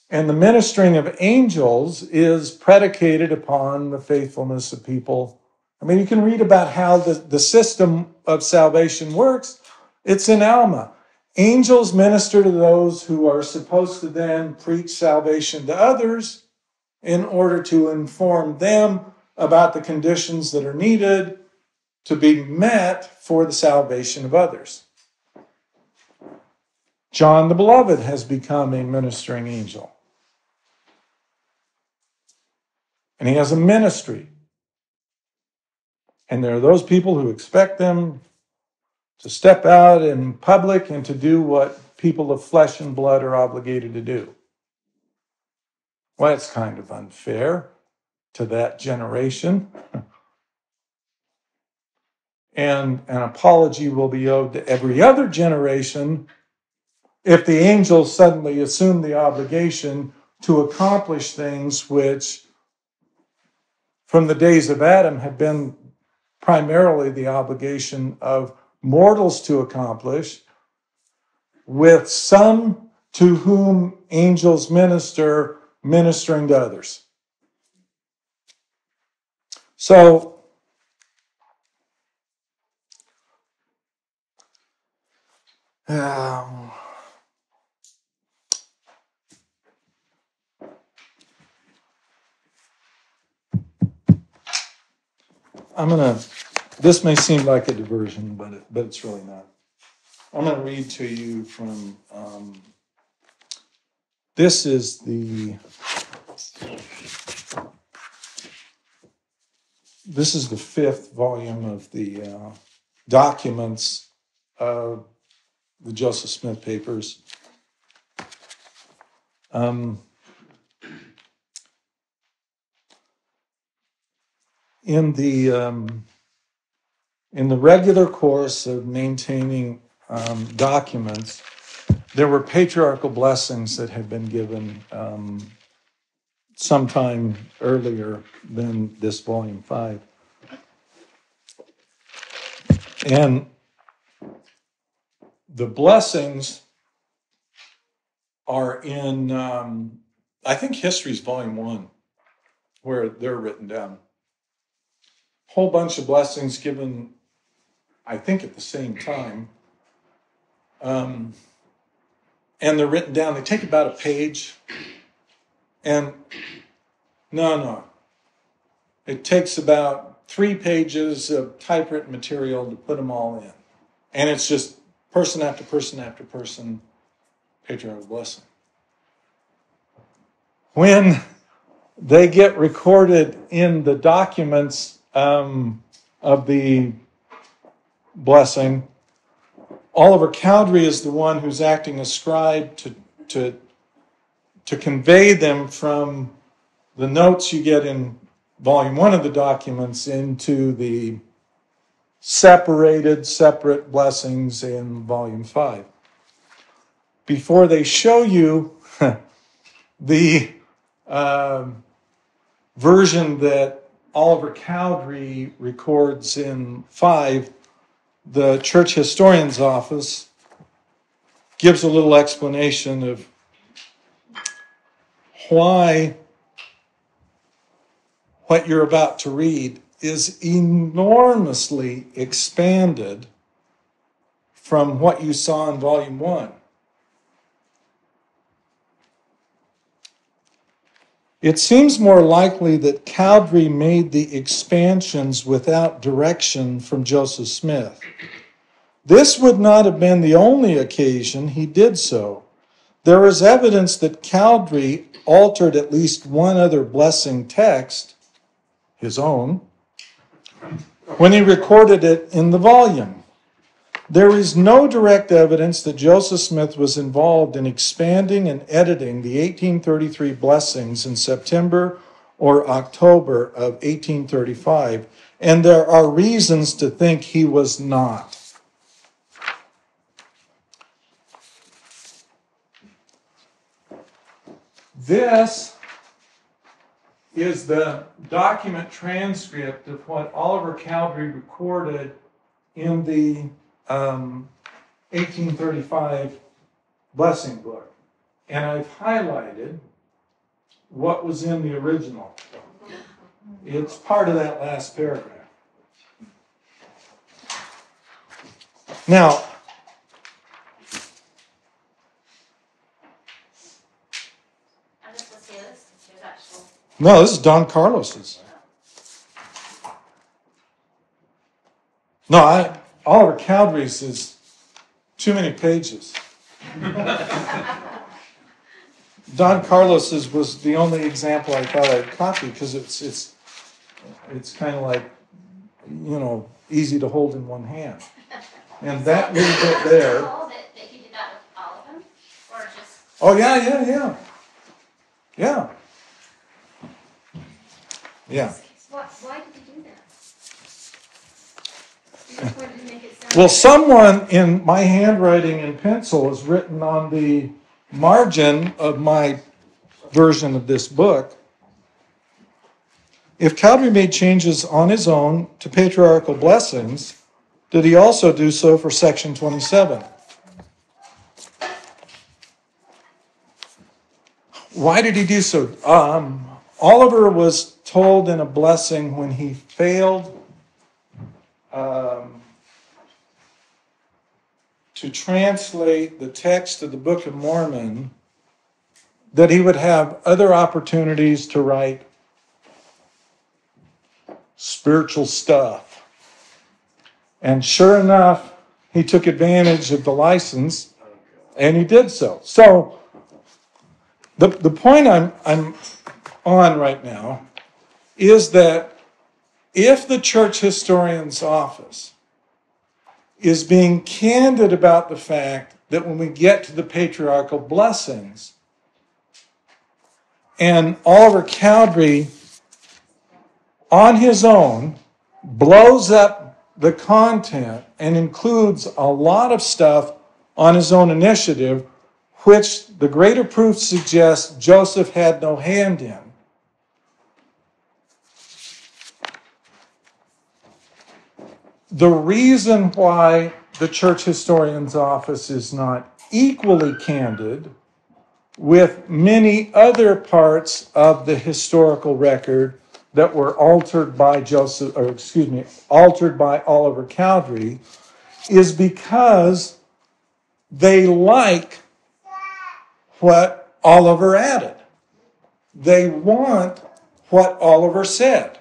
Speaker 1: And the ministering of angels is predicated upon the faithfulness of people I mean, you can read about how the, the system of salvation works. It's in Alma. Angels minister to those who are supposed to then preach salvation to others in order to inform them about the conditions that are needed to be met for the salvation of others. John the Beloved has become a ministering angel. And he has a ministry And there are those people who expect them to step out in public and to do what people of flesh and blood are obligated to do. Well, it's kind of unfair to that generation. And an apology will be owed to every other generation if the angels suddenly assume the obligation to accomplish things which, from the days of Adam, had been primarily the obligation of mortals to accomplish, with some to whom angels minister, ministering to others. So, um, I'm gonna, this may seem like a diversion, but it, but it's really not. I'm gonna read to you from, um, this is the, this is the fifth volume of the, uh, documents of the Joseph Smith papers. Um, in the um, in the regular course of maintaining um, documents, there were patriarchal blessings that had been given um, sometime earlier than this volume five, and the blessings are in um, I think history's volume one, where they're written down whole bunch of blessings given, I think, at the same time. Um, and they're written down. They take about a page. And no, no. It takes about three pages of typewritten material to put them all in. And it's just person after person after person, patriarchal blessing. When they get recorded in the documents um, of the blessing. Oliver Cowdery is the one who's acting as scribe to, to, to convey them from the notes you get in volume one of the documents into the separated, separate blessings in volume five. Before they show you the um version that Oliver Cowdery records in five, the church historian's office gives a little explanation of why what you're about to read is enormously expanded from what you saw in volume one. It seems more likely that Cowdery made the expansions without direction from Joseph Smith. This would not have been the only occasion he did so. There is evidence that Cowdery altered at least one other blessing text, his own, when he recorded it in the volume. There is no direct evidence that Joseph Smith was involved in expanding and editing the 1833 blessings in September or October of 1835, and there are reasons to think he was not. This is the document transcript of what Oliver Cowdery recorded in the um, 1835 blessing book. And I've highlighted what was in the original. It's part of that last paragraph. Now, no, this is Don Carlos's. No, I, Oliver Cowdery's is too many pages. Don Carlos's was the only example I thought I'd copy because it's it's it's kind of like you know, easy to hold in one hand. And that little bit there,
Speaker 5: Paul, that, that he did that with all of them, or just,
Speaker 1: oh, yeah, yeah, yeah. Yeah. Yeah.
Speaker 3: Why did he do that? He just wanted to make it sound.
Speaker 1: Well, someone in my handwriting in pencil is written on the margin of my version of this book. If Cowdery made changes on his own to patriarchal blessings, did he also do so for section 27? Why did he do so? Um, Oliver was told in a blessing when he failed um, to translate the text of the Book of Mormon that he would have other opportunities to write spiritual stuff. And sure enough, he took advantage of the license and he did so. So, the, the point I'm, I'm on right now is that if the church historian's office is being candid about the fact that when we get to the patriarchal blessings, and Oliver Cowdery, on his own, blows up the content and includes a lot of stuff on his own initiative, which the greater proof suggests Joseph had no hand in. The reason why the church historian's office is not equally candid with many other parts of the historical record that were altered by Joseph, or excuse me, altered by Oliver Cowdery, is because they like what Oliver added. They want what Oliver said.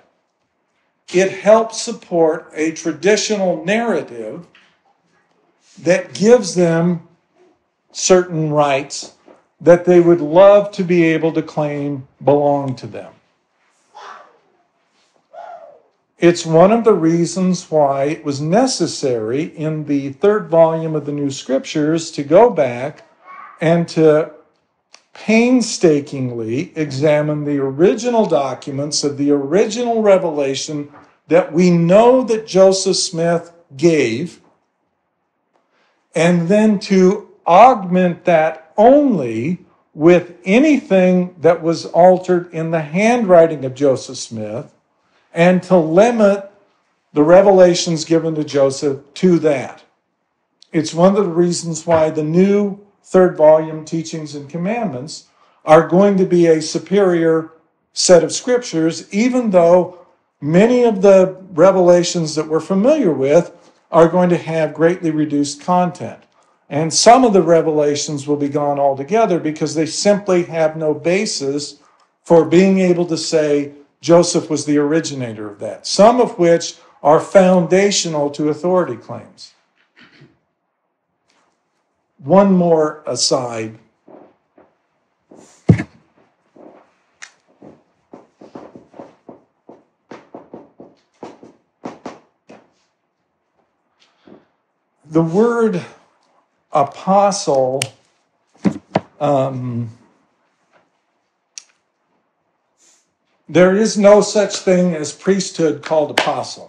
Speaker 1: It helps support a traditional narrative that gives them certain rights that they would love to be able to claim belong to them. It's one of the reasons why it was necessary in the third volume of the New Scriptures to go back and to painstakingly examine the original documents of the original revelation that we know that Joseph Smith gave, and then to augment that only with anything that was altered in the handwriting of Joseph Smith and to limit the revelations given to Joseph to that. It's one of the reasons why the new third volume, Teachings and Commandments, are going to be a superior set of scriptures, even though many of the revelations that we're familiar with are going to have greatly reduced content. And some of the revelations will be gone altogether because they simply have no basis for being able to say Joseph was the originator of that, some of which are foundational to authority claims. One more aside. The word apostle um, there is no such thing as priesthood called apostle.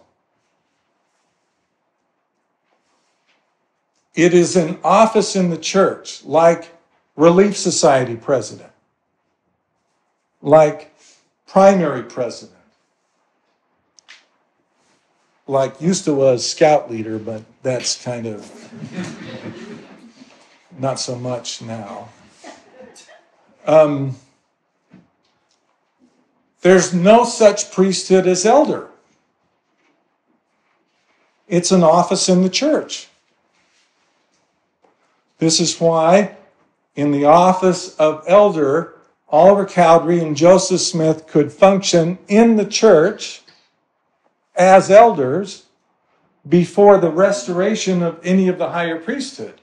Speaker 1: It is an office in the church, like Relief Society president, like primary president, like used to was scout leader, but that's kind of not so much now. Um, there's no such priesthood as elder. It's an office in the church. This is why, in the office of elder, Oliver Cowdery and Joseph Smith could function in the church as elders before the restoration of any of the higher priesthood.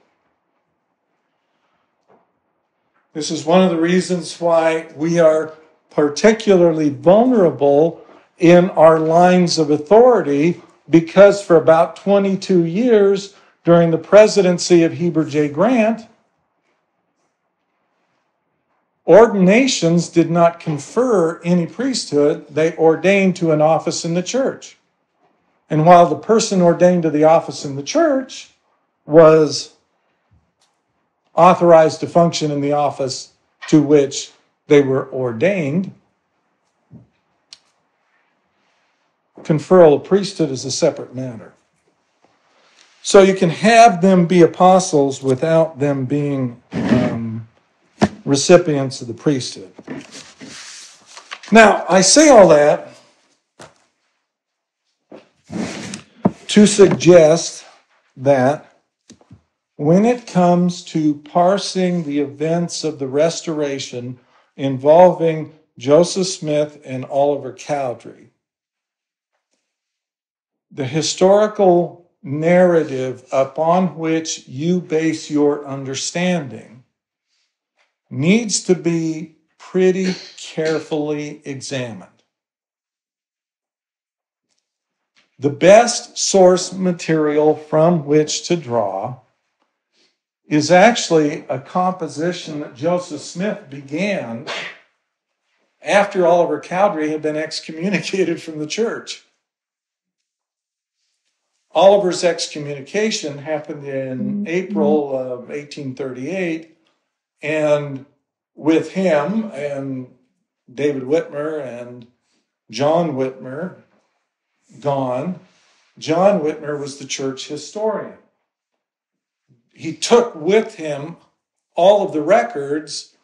Speaker 1: This is one of the reasons why we are particularly vulnerable in our lines of authority because for about 22 years during the presidency of Heber J. Grant, ordinations did not confer any priesthood, they ordained to an office in the church. And while the person ordained to the office in the church was authorized to function in the office to which they were ordained, conferral of priesthood is a separate matter. So you can have them be apostles without them being um, recipients of the priesthood. Now, I say all that to suggest that when it comes to parsing the events of the restoration involving Joseph Smith and Oliver Cowdery, the historical narrative upon which you base your understanding needs to be pretty carefully examined. The best source material from which to draw is actually a composition that Joseph Smith began after Oliver Cowdery had been excommunicated from the church. Oliver's excommunication happened in April of 1838, and with him and David Whitmer and John Whitmer gone, John Whitmer was the church historian. He took with him all of the records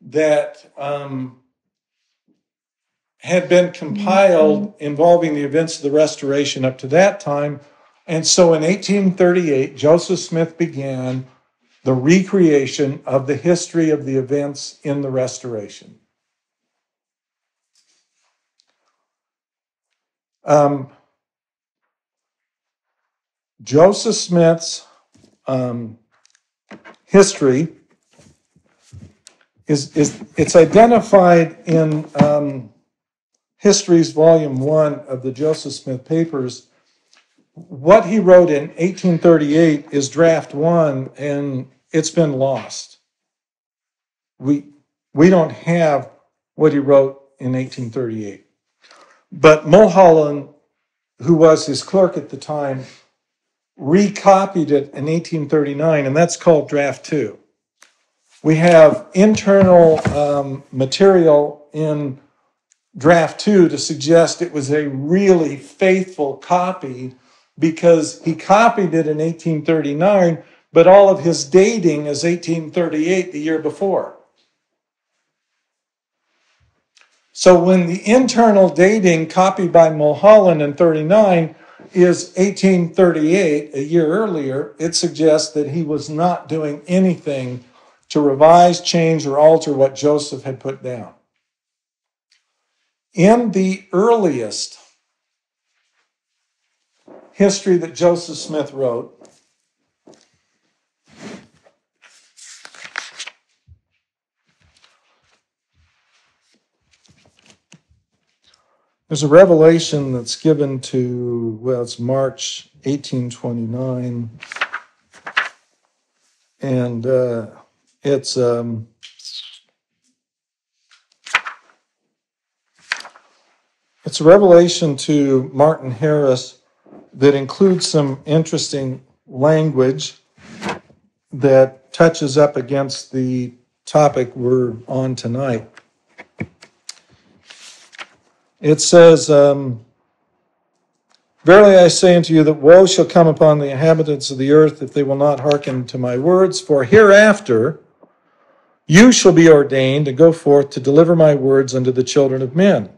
Speaker 1: that um, had been compiled involving the events of the restoration up to that time. And so in 1838, Joseph Smith began the recreation of the history of the events in the restoration. Um, Joseph Smith's um, history is, is it's identified in um, Histories Volume 1 of the Joseph Smith Papers. What he wrote in 1838 is draft one, and it's been lost. We, we don't have what he wrote in 1838. But Mulholland, who was his clerk at the time, recopied it in 1839, and that's called draft two. We have internal um, material in draft two to suggest it was a really faithful copy because he copied it in 1839, but all of his dating is 1838, the year before. So when the internal dating copied by Mulholland in 39 is 1838, a year earlier, it suggests that he was not doing anything to revise, change, or alter what Joseph had put down. In the earliest history that Joseph Smith wrote, There's a revelation that's given to, well, it's March 1829. And uh, it's, um, it's a revelation to Martin Harris that includes some interesting language that touches up against the topic we're on tonight. It says, um, Verily I say unto you that woe shall come upon the inhabitants of the earth if they will not hearken to my words. For hereafter you shall be ordained and go forth to deliver my words unto the children of men.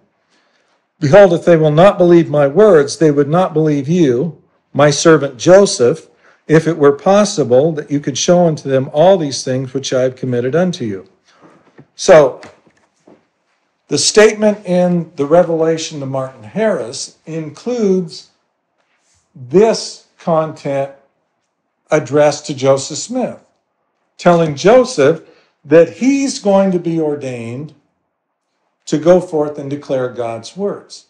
Speaker 1: Behold, if they will not believe my words, they would not believe you, my servant Joseph, if it were possible that you could show unto them all these things which I have committed unto you. So the statement in the revelation to Martin Harris includes this content addressed to Joseph Smith, telling Joseph that he's going to be ordained to go forth and declare God's words.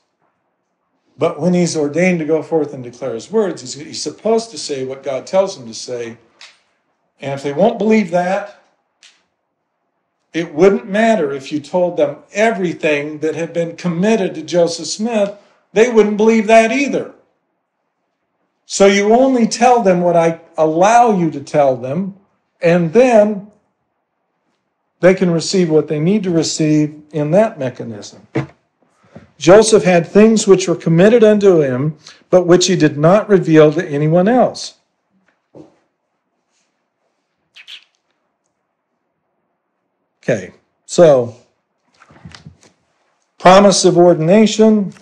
Speaker 1: But when he's ordained to go forth and declare his words, he's, he's supposed to say what God tells him to say. And if they won't believe that, it wouldn't matter if you told them everything that had been committed to Joseph Smith, they wouldn't believe that either. So you only tell them what I allow you to tell them, and then they can receive what they need to receive in that mechanism. Joseph had things which were committed unto him, but which he did not reveal to anyone else. Okay, so promise of ordination.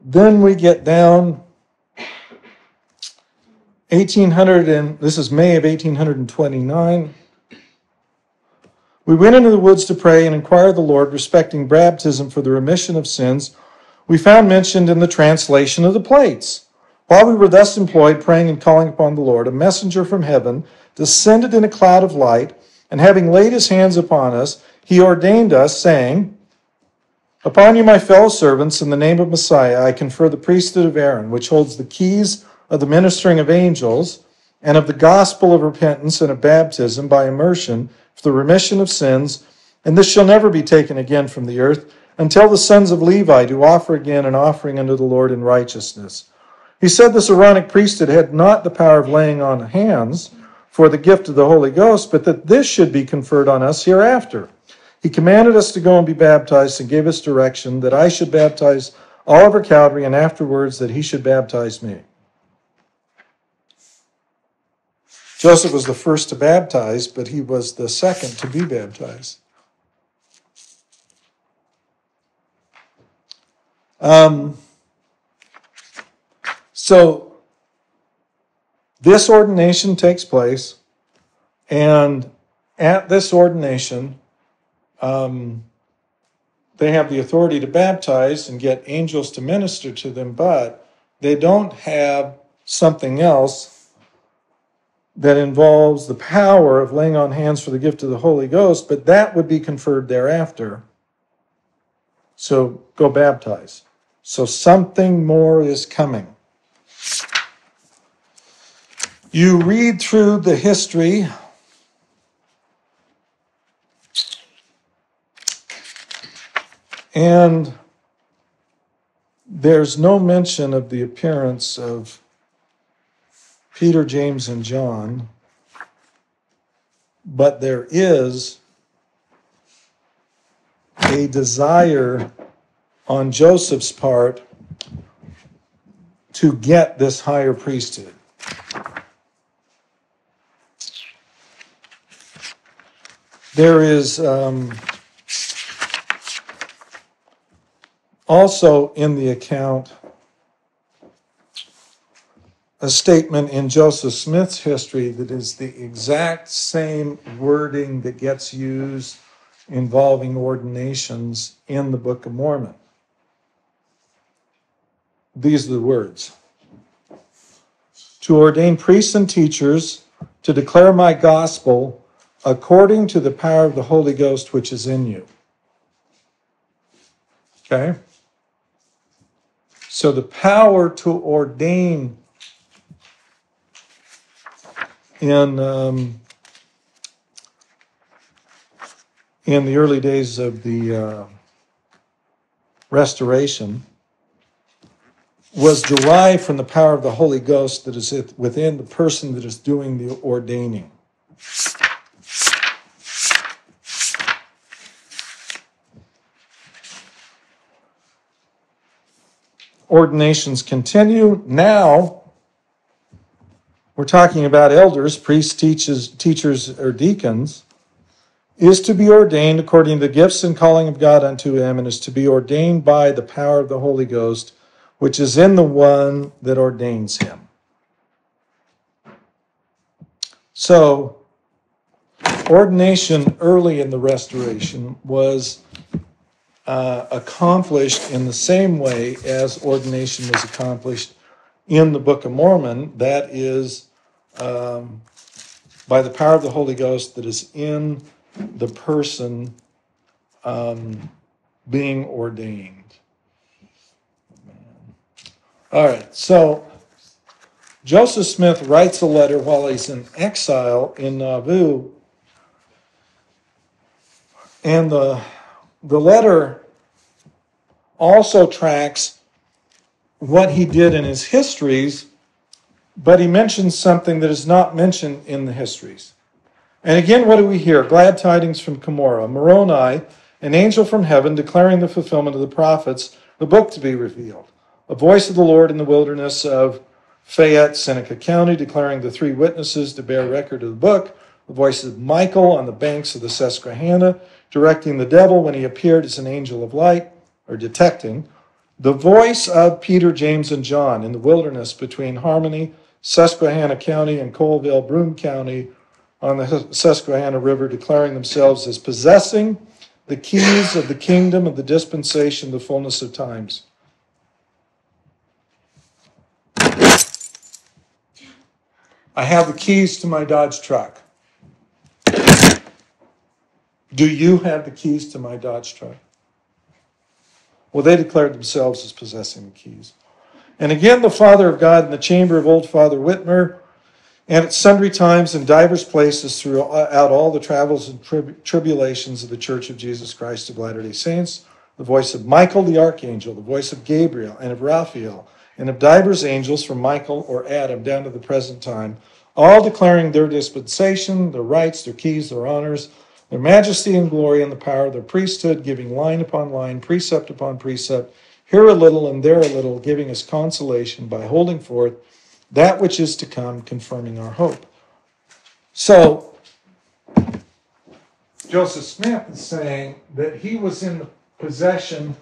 Speaker 1: Then we get down 1800 and this is May of 1829. We went into the woods to pray and inquire the Lord respecting baptism for the remission of sins. We found mentioned in the translation of the plates. While we were thus employed, praying and calling upon the Lord, a messenger from heaven descended in a cloud of light, and having laid his hands upon us, he ordained us, saying, Upon you, my fellow servants, in the name of Messiah, I confer the priesthood of Aaron, which holds the keys of the ministering of angels and of the gospel of repentance and of baptism by immersion for the remission of sins, and this shall never be taken again from the earth until the sons of Levi do offer again an offering unto the Lord in righteousness. He said this Aaronic priesthood had not the power of laying on hands for the gift of the Holy Ghost, but that this should be conferred on us hereafter. He commanded us to go and be baptized and gave us direction that I should baptize Oliver Cowdery and afterwards that he should baptize me. Joseph was the first to baptize, but he was the second to be baptized. Um, so this ordination takes place, and at this ordination, um, they have the authority to baptize and get angels to minister to them, but they don't have something else that involves the power of laying on hands for the gift of the Holy Ghost, but that would be conferred thereafter. So go baptize. So something more is coming. You read through the history. And there's no mention of the appearance of Peter, James, and John, but there is a desire on Joseph's part to get this higher priesthood. There is um, also in the account a statement in Joseph Smith's history that is the exact same wording that gets used involving ordinations in the Book of Mormon. These are the words To ordain priests and teachers to declare my gospel according to the power of the Holy Ghost which is in you. Okay? So the power to ordain in um, in the early days of the uh, restoration was derived from the power of the Holy Ghost that is within the person that is doing the ordaining. Ordinations continue. Now, we're talking about elders, priests, teachers, teachers, or deacons, is to be ordained according to the gifts and calling of God unto him, and is to be ordained by the power of the Holy Ghost, which is in the one that ordains him. So, ordination early in the restoration was uh, accomplished in the same way as ordination was accomplished in the Book of Mormon. That is um, by the power of the Holy Ghost that is in the person um, being ordained. All right, so Joseph Smith writes a letter while he's in exile in Nauvoo. And the, the letter also tracks what he did in his histories, but he mentions something that is not mentioned in the histories. And again, what do we hear? Glad tidings from Cumorah. Moroni, an angel from heaven declaring the fulfillment of the prophets, the book to be revealed. A voice of the Lord in the wilderness of Fayette, Seneca County, declaring the three witnesses to bear record of the book. The voice of Michael on the banks of the Susquehanna, directing the devil when he appeared as an angel of light, or detecting. The voice of Peter, James, and John in the wilderness between Harmony, Susquehanna County, and Colesville, Broome County on the Susquehanna River, declaring themselves as possessing the keys of the kingdom of the dispensation, the fullness of times. I have the keys to my Dodge truck. Do you have the keys to my Dodge truck? Well, they declared themselves as possessing the keys. And again, the Father of God in the chamber of old Father Whitmer, and at sundry times in divers places throughout uh, all the travels and trib- tribulations of the Church of Jesus Christ of Latter day Saints, the voice of Michael the archangel, the voice of Gabriel and of Raphael, and of divers angels from Michael or Adam down to the present time, all declaring their dispensation, their rights, their keys, their honors, their majesty and glory, and the power of their priesthood, giving line upon line, precept upon precept, here a little and there a little, giving us consolation by holding forth that which is to come, confirming our hope. So, Joseph Smith is saying that he was in the possession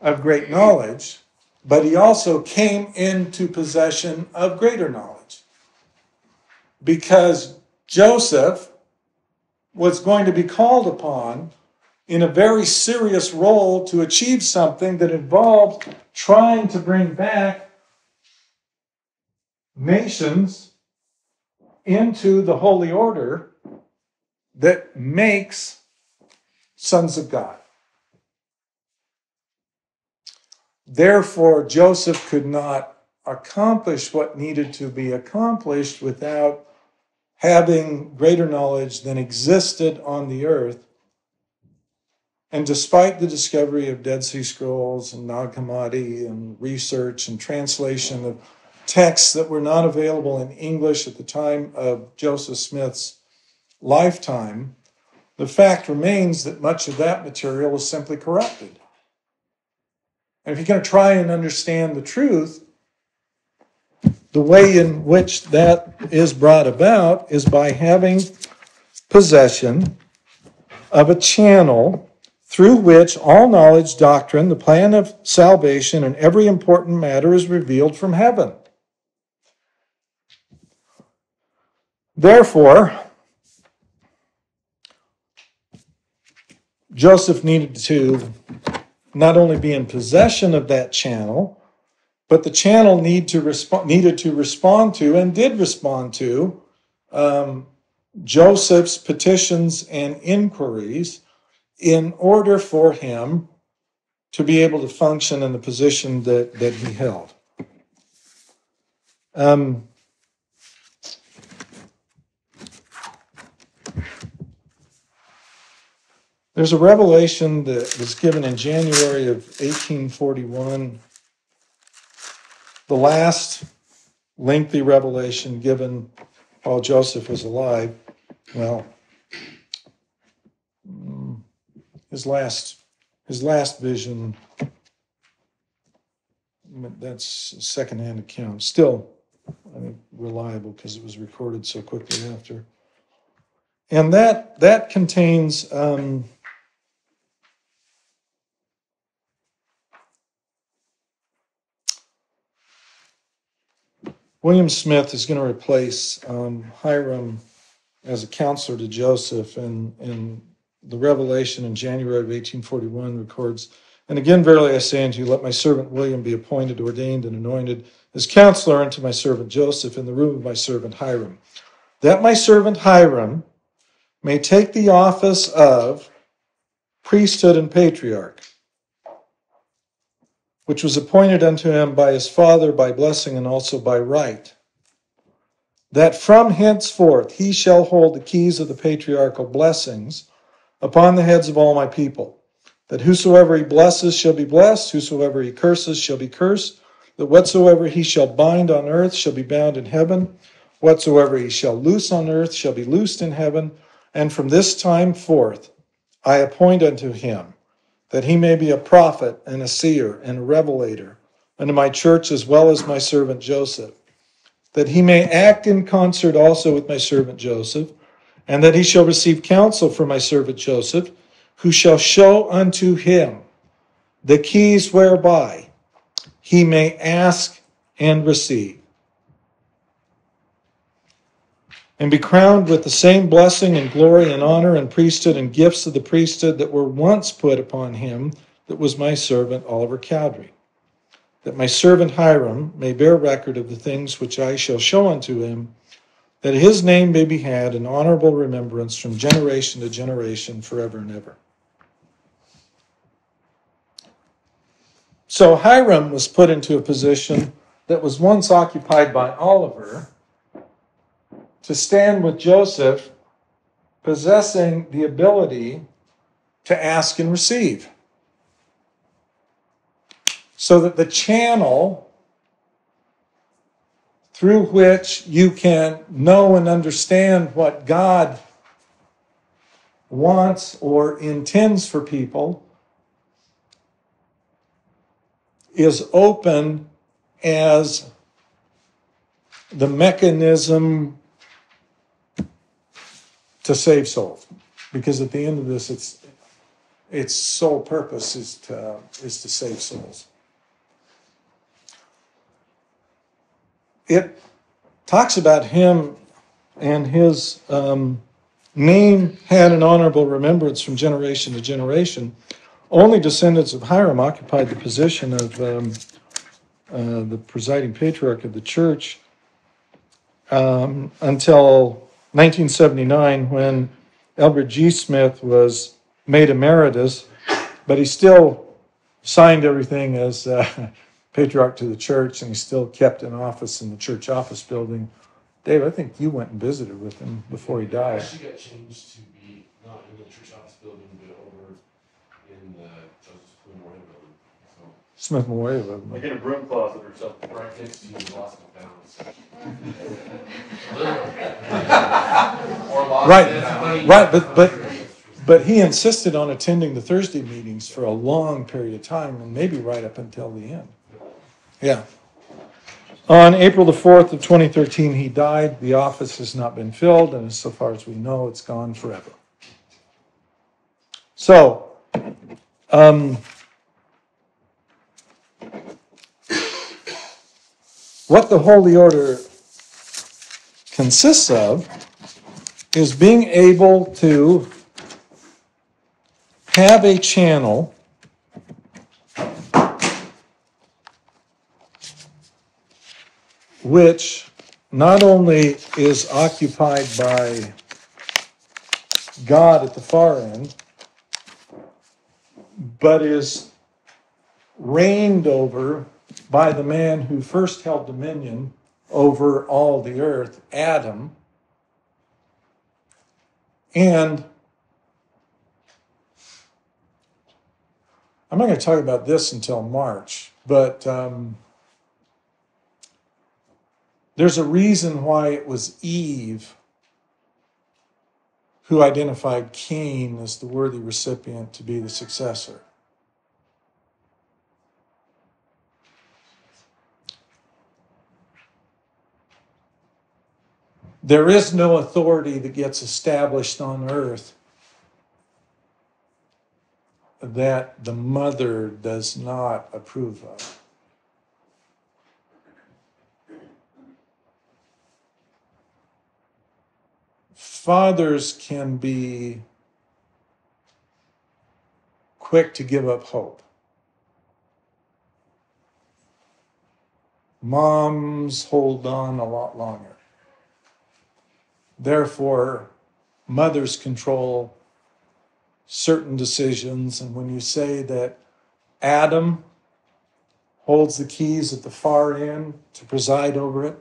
Speaker 1: of great knowledge, but he also came into possession of greater knowledge. Because Joseph was going to be called upon in a very serious role to achieve something that involved trying to bring back nations into the holy order that makes sons of God. Therefore, Joseph could not accomplish what needed to be accomplished without having greater knowledge than existed on the earth. And despite the discovery of Dead Sea Scrolls and Nag Hammadi and research and translation of texts that were not available in English at the time of Joseph Smith's lifetime, the fact remains that much of that material was simply corrupted. And if you're going to try and understand the truth, the way in which that is brought about is by having possession of a channel through which all knowledge, doctrine, the plan of salvation, and every important matter is revealed from heaven. Therefore, Joseph needed to not only be in possession of that channel, but the channel need to needed to respond to and did respond to um, Joseph's petitions and inquiries in order for him to be able to function in the position that, that he held. Um, There's a revelation that was given in January of 1841, the last lengthy revelation given while Joseph was alive. Well, mm, his last his last vision that's a secondhand account still I think reliable because it was recorded so quickly after and that that contains um, William Smith is going to replace um, Hyrum as a counselor to Joseph, and, and the revelation in January of 1841 records, And again, verily I say unto you, let my servant William be appointed, ordained, and anointed as counselor unto my servant Joseph in the room of my servant Hyrum, that my servant Hyrum may take the office of priesthood and patriarch which was appointed unto him by his father by blessing and also by right, that from henceforth he shall hold the keys of the patriarchal blessings upon the heads of all my people. That whosoever he blesses shall be blessed, whosoever he curses shall be cursed, that whatsoever he shall bind on earth shall be bound in heaven, whatsoever he shall loose on earth shall be loosed in heaven. And from this time forth I appoint unto him that he may be a prophet and a seer and a revelator unto my church as well as my servant Joseph, that he may act in concert also with my servant Joseph, and that he shall receive counsel from my servant Joseph, who shall show unto him the keys whereby he may ask and receive. And be crowned with the same blessing and glory and honor and priesthood and gifts of the priesthood that were once put upon him that was my servant Oliver Cowdery. That my servant Hyrum may bear record of the things which I shall show unto him, that his name may be had in honorable remembrance from generation to generation forever and ever. So Hyrum was put into a position that was once occupied by Oliver to stand with Joseph, possessing the ability to ask and receive. So that the channel through which you can know and understand what God wants or intends for people is open as the mechanism to save souls because at the end of this it's its sole purpose is to is to save souls. It talks about him and his um, name had an honorable remembrance from generation to generation. Only descendants of hyrum occupied the position of um, uh, the presiding patriarch of the church um, until 1979 when Eldred G. Smith was made emeritus, but he still signed everything as uh, patriarch to the church and he still kept an office in the church office building. Dave, I think you went and visited with him before he died.
Speaker 4: actually got changed to be not in the church office building, but over in the Joseph Quinn Memorial
Speaker 1: Smith
Speaker 2: Like
Speaker 1: it?
Speaker 2: in a broom closet or something.
Speaker 4: right next to the Lost and Found.
Speaker 1: Right, right, but, but, but he insisted on attending the Thursday meetings for a long period of time and maybe right up until the end. Yeah. On April the 4th of 2013, he died. The office has not been filled, and so far as we know, it's gone forever. So, um, what the Holy Order consists of is being able to have a channel which not only is occupied by God at the far end, but is reigned over by the man who first held dominion over all the earth, Adam. And I'm not going to talk about this until March, but um, there's a reason why it was Eve who identified Cain as the worthy recipient to be the successor. There is no authority that gets established on earth that the mother does not approve of. Fathers can be quick to give up hope. Moms hold on a lot longer. Therefore, mothers control certain decisions. And when you say that Adam holds the keys at the far end to preside over it.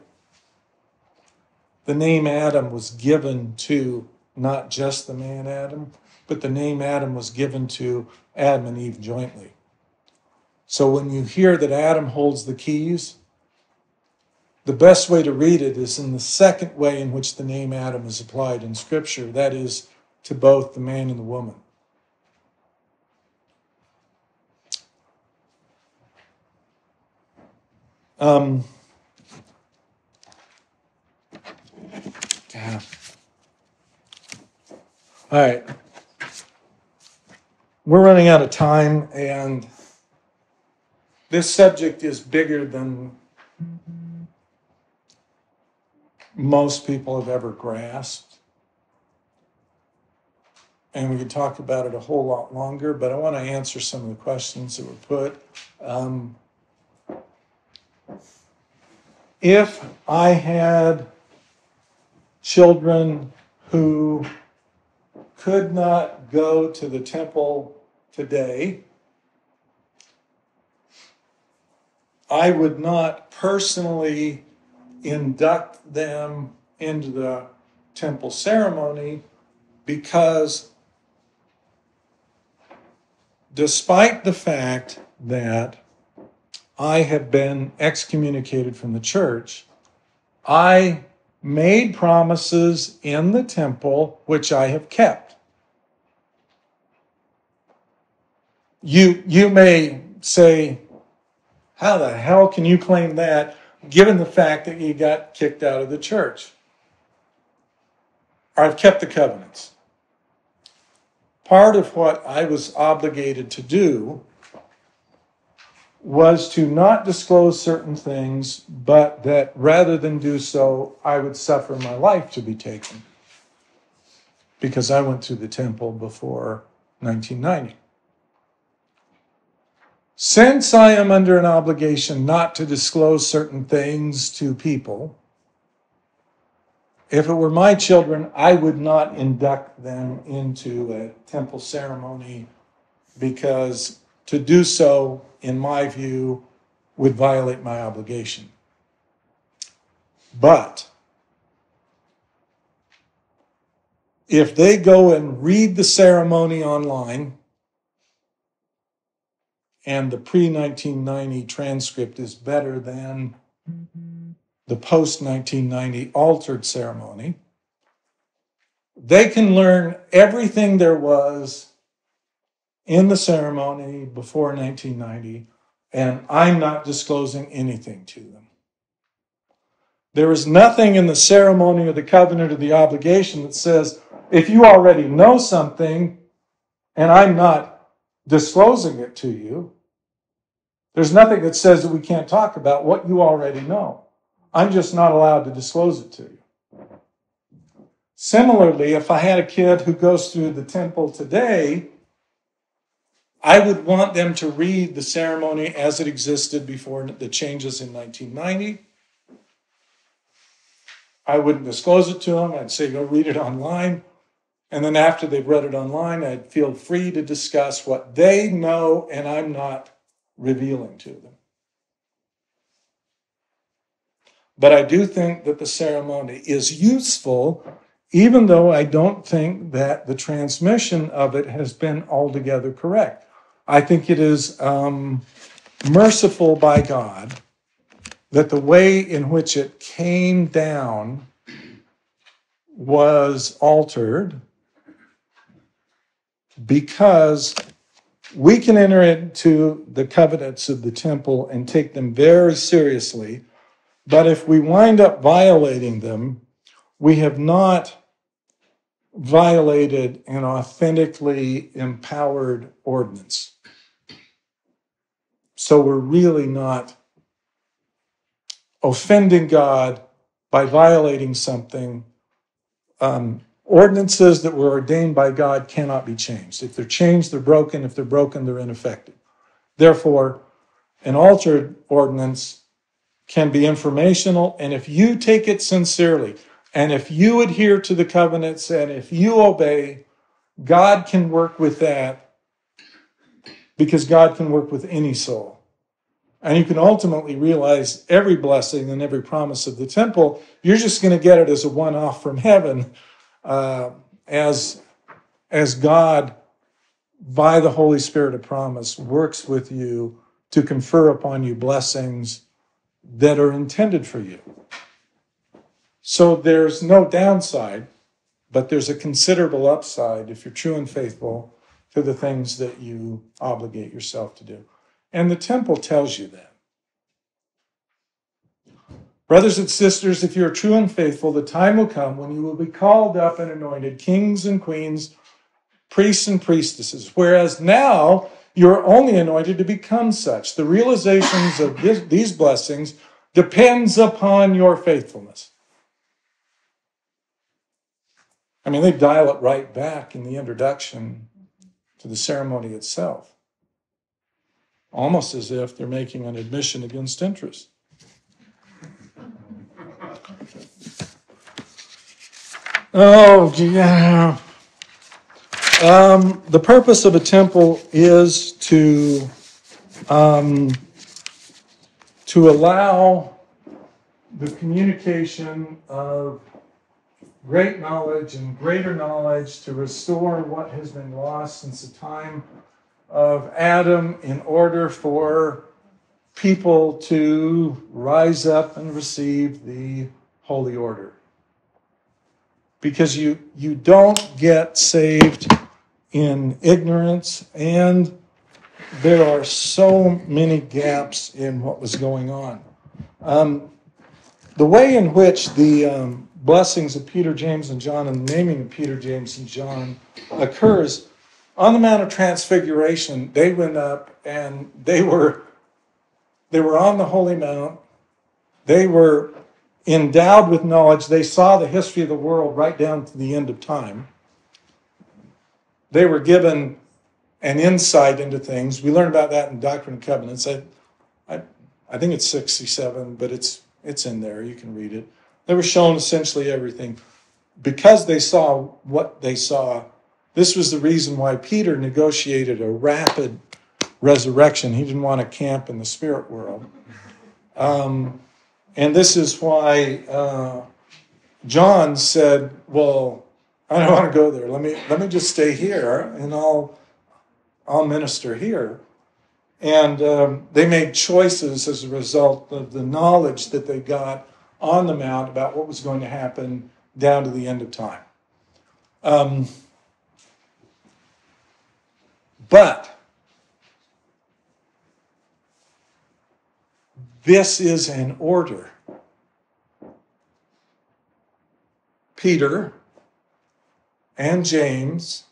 Speaker 1: The name Adam was given to not just the man Adam, but the name Adam was given to Adam and Eve jointly. So when you hear that Adam holds the keys, the best way to read it is in the second way in which the name Adam is applied in Scripture, that is, to both the man and the woman. Um, yeah. All right. We're running out of time, and this subject is bigger than most people have ever grasped. And we could talk about it a whole lot longer, but I want to answer some of the questions that were put. Um, if I had children who could not go to the temple today, I would not personally induct them into the temple ceremony because despite the fact that I have been excommunicated from the church, I made promises in the temple which I have kept. You, you may say, How the hell can you claim that given the fact that you got kicked out of the church? Or I've kept the covenants. Part of what I was obligated to do was to not disclose certain things, but that rather than do so, I would suffer my life to be taken. Because I went to the temple before 1990. Since I am under an obligation not to disclose certain things to people, if it were my children, I would not induct them into a temple ceremony because to do so, in my view, would violate my obligation. But if they go and read the ceremony online, and the pre 1990 transcript is better than the post 1990 altered ceremony, they can learn everything there was in the ceremony before 1990, and I'm not disclosing anything to them. There is nothing in the ceremony or the covenant or the obligation that says if you already know something and I'm not disclosing it to you, there's nothing that says that we can't talk about what you already know. I'm just not allowed to disclose it to you. Similarly, if I had a kid who goes through the temple today, I would want them to read the ceremony as it existed before the changes in 1990. I wouldn't disclose it to them. I'd say, go read it online. And then after they've read it online, I'd feel free to discuss what they know and I'm not revealing to them. But I do think that the ceremony is useful, even though I don't think that the transmission of it has been altogether correct. I think it is um, merciful by God that the way in which it came down was altered because we can enter into the covenants of the temple and take them very seriously. But if we wind up violating them, we have not violated an authentically empowered ordinance. So we're really not offending God by violating something. Um, ordinances that were ordained by God cannot be changed. If they're changed, they're broken. If they're broken, they're ineffective. Therefore, an altered ordinance can be informational, and if you take it sincerely, and if you adhere to the covenants, and if you obey, God can work with that because God can work with any soul. and you can ultimately realize every blessing and every promise of the temple, you're just going to get it as a one off from heaven uh, as, as God, by the Holy Spirit of promise, works with you to confer upon you blessings that are intended for you. So there's no downside, but there's a considerable upside if you're true and faithful to the things that you obligate yourself to do. And the temple tells you that. Brothers and sisters, if you are true and faithful, the time will come when you will be called up and anointed kings and queens, priests and priestesses, whereas now you're only anointed to become such. The realizations of this, these blessings depends upon your faithfulness. I mean, they dial it right back in the introduction to the ceremony itself almost as if they're making an admission against interest. Oh, yeah. Um, the purpose of a temple is to um, to allow the communication of great knowledge and greater knowledge to restore what has been lost since the time of Adam in order for people to rise up and receive the holy order. Because you, you don't get saved in ignorance, and there are so many gaps in what was going on. Um, the way in which the um, blessings of Peter, James, and John and the naming of Peter, James, and John occurs on the Mount of Transfiguration, they went up and they were they were on the holy mount. They were endowed with knowledge. They saw the history of the world right down to the end of time. They were given an insight into things. We learn about that in Doctrine and Covenants. I, I, I think it's 67, but it's it's in there. You can read it. They were shown essentially everything because they saw what they saw this was the reason why Peter negotiated a rapid resurrection. He didn't want to camp in the spirit world. Um, and this is why uh, John said, Well, I don't want to go there. Let me, let me just stay here and I'll, I'll minister here. And um, they made choices as a result of the knowledge that they got on the Mount about what was going to happen down to the end of time. Um, but this is an order. Peter and James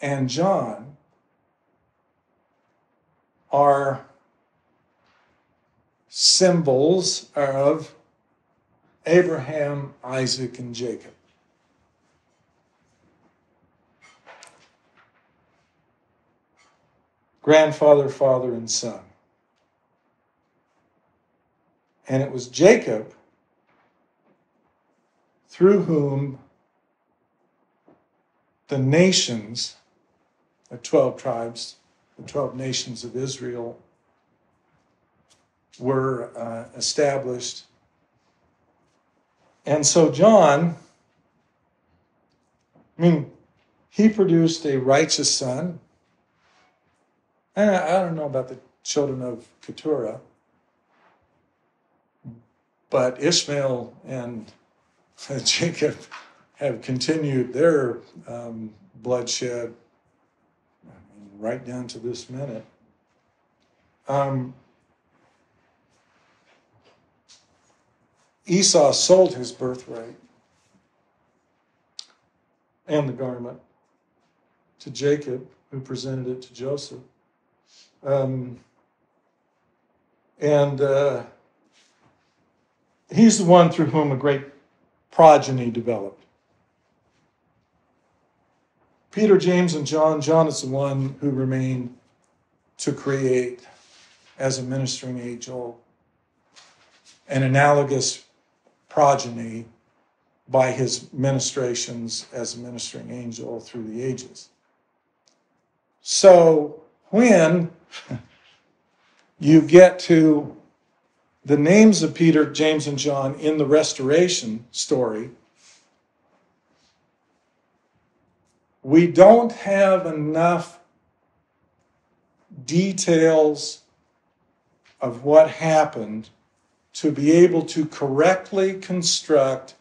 Speaker 1: and John are symbols of Abraham, Isaac, and Jacob. grandfather, father, and son. And it was Jacob through whom the nations, the 12 tribes, the 12 nations of Israel, were uh, established. And so, John, I mean, he produced a righteous son I don't know about the children of Keturah, but Ishmael and Jacob have continued their um, bloodshed right down to this minute. Um, Esau sold his birthright and the garment to Jacob, who presented it to Joseph. Um, and uh, he's the one through whom a great progeny developed. Peter, James, and John. John is the one who remained to create as a ministering angel an analogous progeny by his ministrations as a ministering angel through the ages. So when you get to the names of Peter, James, and John in the restoration story, we don't have enough details of what happened to be able to correctly construct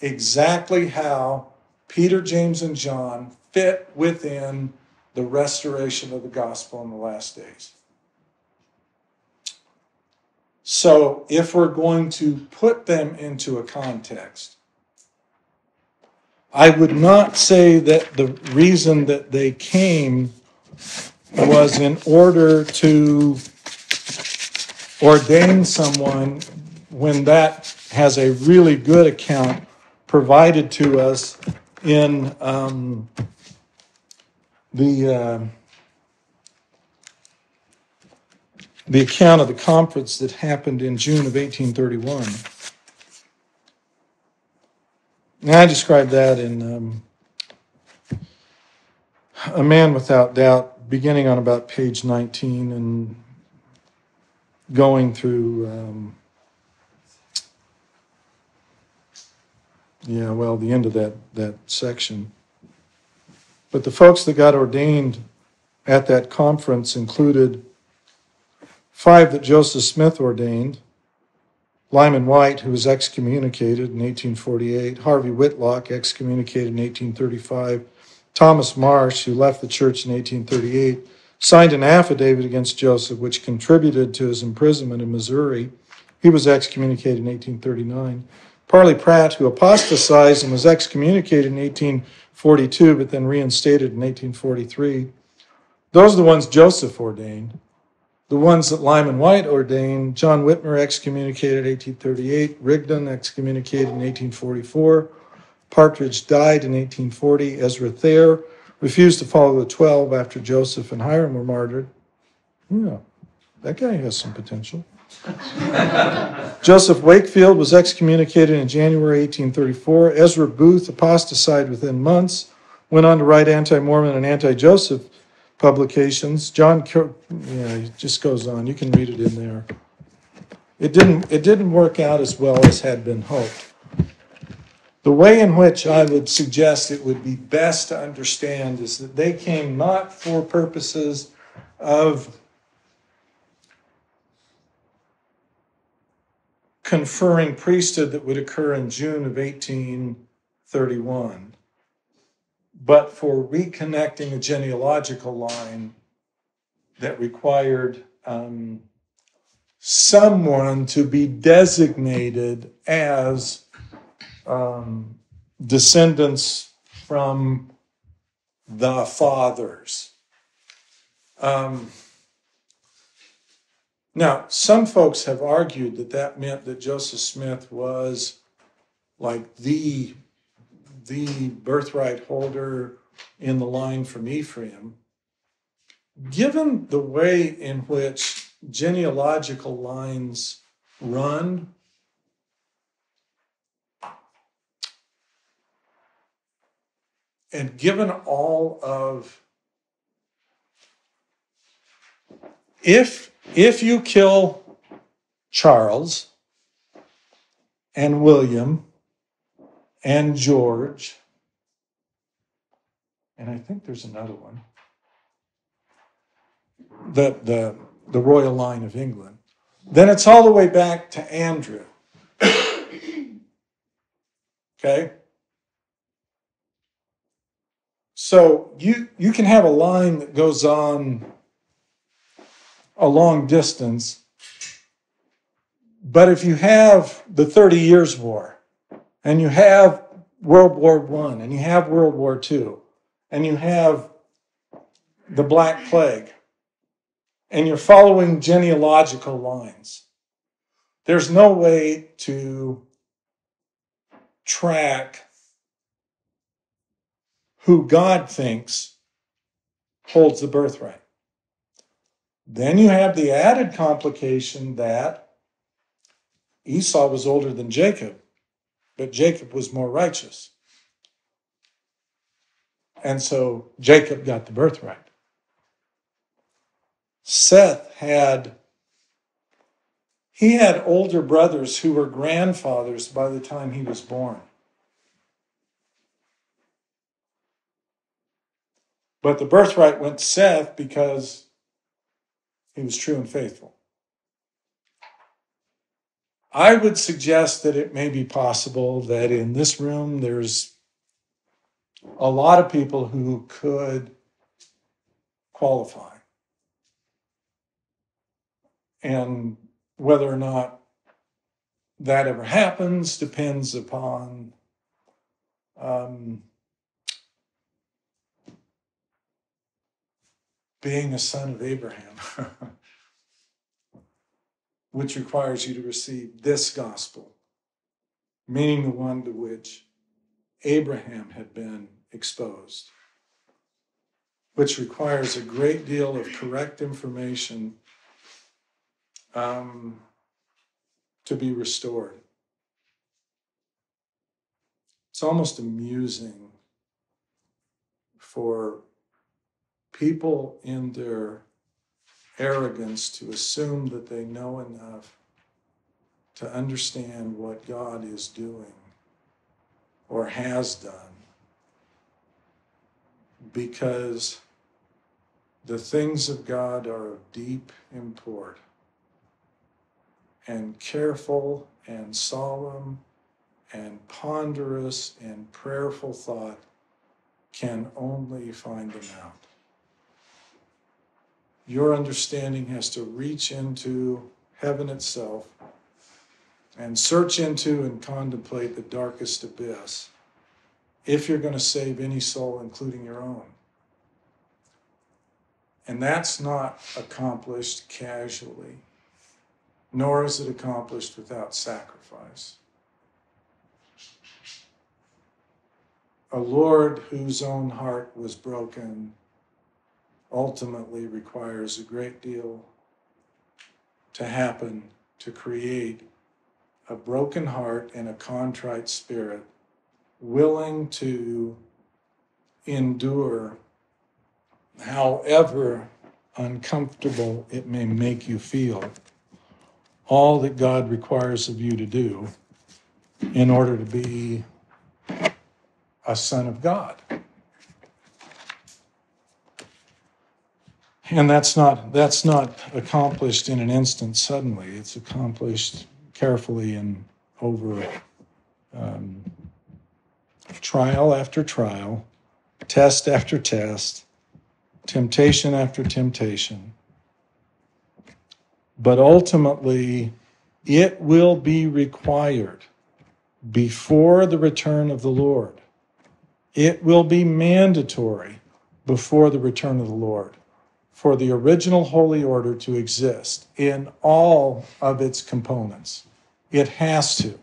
Speaker 1: exactly how Peter, James, and John fit within the restoration of the gospel in the last days. So, if we're going to put them into a context, I would not say that the reason that they came was in order to ordain someone when that has a really good account provided to us in um, the uh, the account of the conference that happened in June of 1831. And I described that in um, A Man Without Doubt, beginning on about page 19 and going through, um, yeah, well, the end of that, that section. But the folks that got ordained at that conference included five that Joseph Smith ordained, Lyman Wight, who was excommunicated in 1848, Harvey Whitlock, excommunicated in 1835, Thomas Marsh, who left the church in 1838, signed an affidavit against Joseph, which contributed to his imprisonment in Missouri. He was excommunicated in 1839. Parley Pratt, who apostatized and was excommunicated in 1842, but then reinstated in 1843. Those are the ones Joseph ordained. The ones that Lyman Wight ordained, John Whitmer excommunicated 1838, Rigdon excommunicated in 1844, Partridge died in 1840, Ezra Thayer refused to follow the 12 after Joseph and Hyrum were martyred. Yeah, that guy has some potential. Joseph Wakefield was excommunicated in January 1834. Ezra Booth apostatized within months, went on to write anti Mormon and anti Joseph publications. John, Ker- yeah, it just goes on. You can read it in there. It didn't, it didn't work out as well as had been hoped. The way in which I would suggest it would be best to understand is that they came not for purposes of conferring priesthood that would occur in June of 1831, but for reconnecting a genealogical line that required um, someone to be designated as um, descendants from the fathers. Um, now, some folks have argued that that meant that Joseph Smith was like the the birthright holder in the line from Ephraim. Given the way in which genealogical lines run, and given all of if if you kill Charles and William and George. And I think there's another one. The the the royal line of England. Then it's all the way back to Andrew. Okay? So you you can have a line that goes on a long distance, but if you have the Thirty Years' War, and you have World War One, and you have World War Two, and you have the Black Plague, and you're following genealogical lines, there's no way to track who God thinks holds the birthright. Then you have the added complication that Esau was older than Jacob, but Jacob was more righteous. And so Jacob got the birthright. Seth had He had older brothers who were grandfathers by the time he was born. But the birthright went to Seth because he was true and faithful. I would suggest that it may be possible that in this room there's a lot of people who could qualify. And whether or not that ever happens depends upon um, being a son of Abraham, which requires you to receive this gospel, meaning the one to which Abraham had been exposed, which requires a great deal of correct information um, to be restored. It's almost amusing for people in their arrogance to assume that they know enough to understand what God is doing or has done because the things of God are of deep import and careful and solemn and ponderous and prayerful thought can only find them out. Your understanding has to reach into heaven itself and search into and contemplate the darkest abyss if you're going to save any soul, including your own. And that's not accomplished casually, nor is it accomplished without sacrifice. A Lord whose own heart was broken ultimately requires a great deal to happen to create a broken heart and a contrite spirit, willing to endure however uncomfortable it may make you feel, all that God requires of you to do in order to be a son of God. And that's not that's not accomplished in an instant suddenly. It's accomplished carefully and over um, trial after trial, test after test, temptation after temptation. But ultimately, it will be required before the return of the Lord. It will be mandatory before the return of the Lord for the original holy order to exist in all of its components. It has to.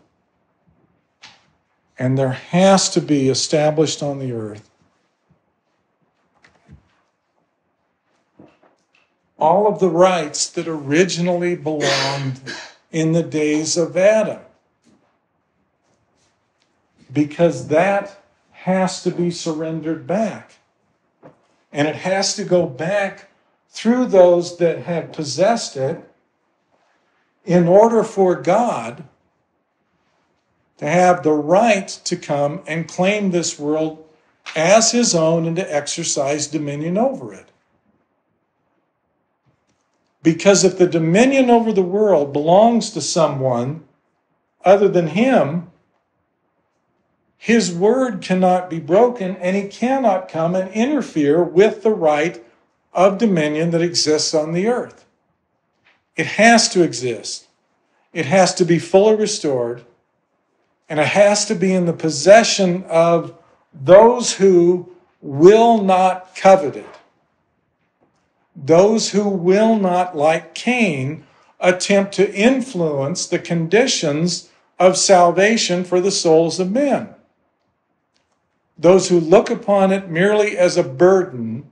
Speaker 1: And there has to be established on the earth all of the rights that originally belonged in the days of Adam. Because that has to be surrendered back. And it has to go back through those that had possessed it in order for God to have the right to come and claim this world as his own and to exercise dominion over it. Because if the dominion over the world belongs to someone other than him, his word cannot be broken and he cannot come and interfere with the right of dominion that exists on the earth. It has to exist, it has to be fully restored, and it has to be in the possession of those who will not covet it. Those who will not, like Cain, attempt to influence the conditions of salvation for the souls of men. Those who look upon it merely as a burden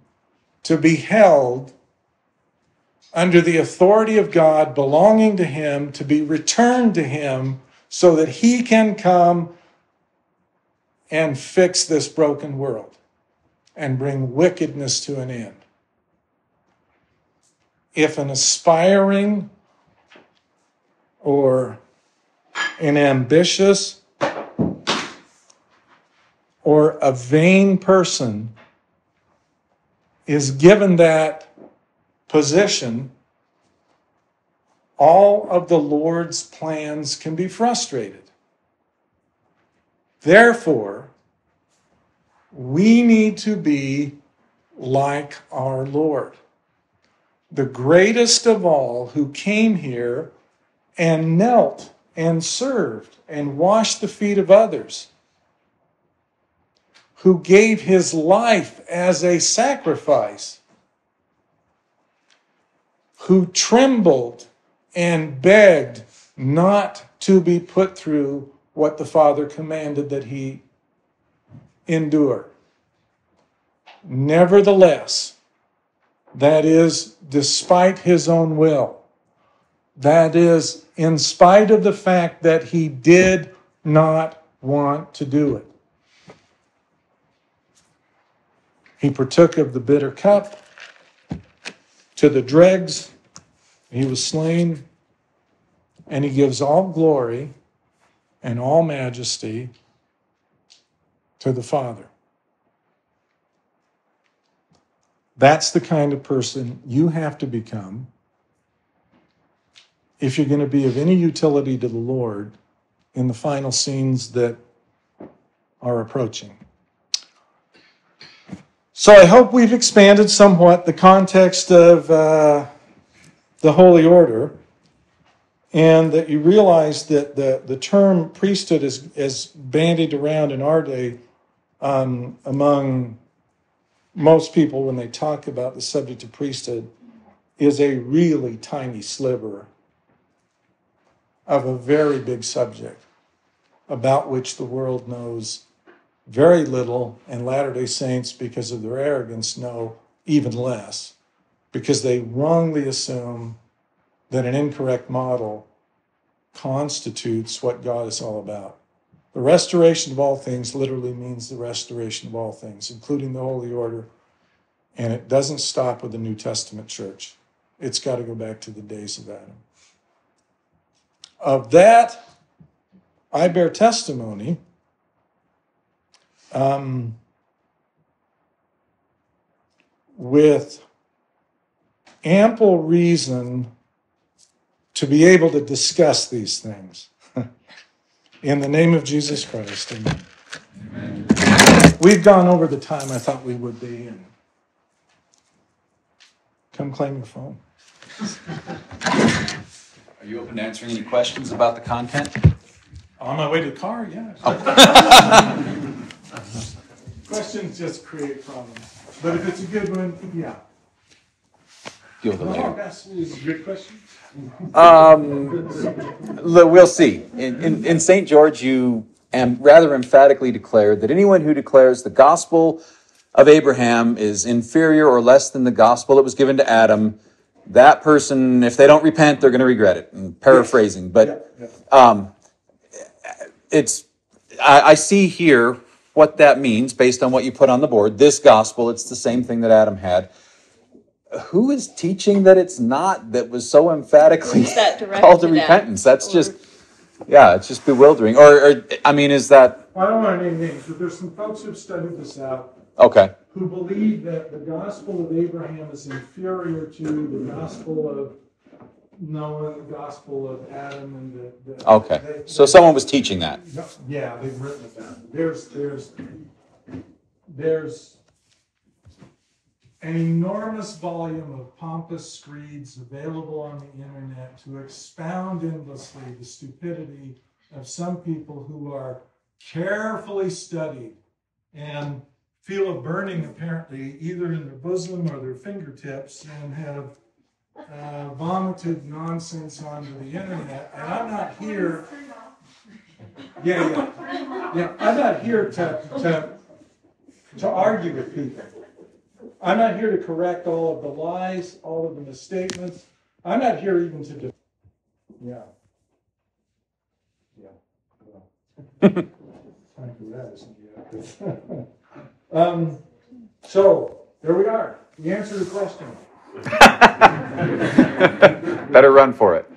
Speaker 1: to be held under the authority of God, belonging to Him, to be returned to Him, so that He can come and fix this broken world and bring wickedness to an end. If an aspiring or an ambitious or a vain person is given that position, all of the Lord's plans can be frustrated. Therefore, we need to be like our Lord, the greatest of all who came here and knelt and served and washed the feet of others, who gave his life as a sacrifice, who trembled and begged not to be put through what the Father commanded that he endure. Nevertheless, that is, despite his own will, that is, in spite of the fact that he did not want to do it. He partook of the bitter cup to the dregs. He was slain, and he gives all glory and all majesty to the Father. That's the kind of person you have to become if you're going to be of any utility to the Lord in the final scenes that are approaching. So I hope we've expanded somewhat the context of uh, the Holy Order and that you realize that the, the term priesthood is, is bandied around in our day um, among most people when they talk about the subject of priesthood is a really tiny sliver of a very big subject about which the world knows very little, and Latter day Saints, because of their arrogance, know even less, because they wrongly assume that an incorrect model constitutes what God is all about. The restoration of all things literally means the restoration of all things, including the Holy Order. And it doesn't stop with the New Testament church, it's got to go back to the days of Adam. Of that, I bear testimony. Um, with ample reason to be able to discuss these things. In the name of Jesus Christ, amen. We've gone over the time I thought we would be, and come claim your phone.
Speaker 7: Are you open to answering any questions about the content?
Speaker 1: On my way to the car, yes. Questions just create problems, but if it's a good one, yeah.
Speaker 7: Deal with it
Speaker 1: No,
Speaker 7: later.
Speaker 1: that's a good question.
Speaker 7: Um, l- we'll see. In, in, in St. George, you am rather emphatically declared that anyone who declares the gospel of Abraham is inferior or less than the gospel that was given to Adam, that person, if they don't repent, they're going to regret it. And paraphrasing, but
Speaker 1: Yeah, yeah.
Speaker 7: um, it's I, I see here what that means based on what you put on the board. This gospel, it's the same thing that Adam had. Who is teaching that it's not? That was so emphatically
Speaker 8: Who's that directed
Speaker 7: called to repentance. That's
Speaker 8: Or-
Speaker 7: just yeah, it's just bewildering. Or, or I mean, is that
Speaker 1: Well, I don't want to name names, but there's some folks who've studied this out
Speaker 7: okay?
Speaker 1: who believe that the gospel of Abraham is inferior to the gospel of Noah, the gospel of Adam, and the. the
Speaker 7: Okay,
Speaker 1: they-
Speaker 7: so
Speaker 1: they-
Speaker 7: someone was teaching that.
Speaker 1: Yeah, they've written it down. There's, there's, there's an enormous volume of pompous screeds available on the internet to expound endlessly the stupidity of some people who are carefully studied and feel a burning apparently either in their bosom or their fingertips and have uh, vomited nonsense onto the internet. And I'm not here. Yeah, yeah. Yeah, I'm not here to, to, to argue with people. I'm not here to correct all of the lies, all of the misstatements. I'm not here even to, de- yeah. Yeah. well. For that isn't. Um, so, there we are. The answer to the question.
Speaker 7: Better run for it.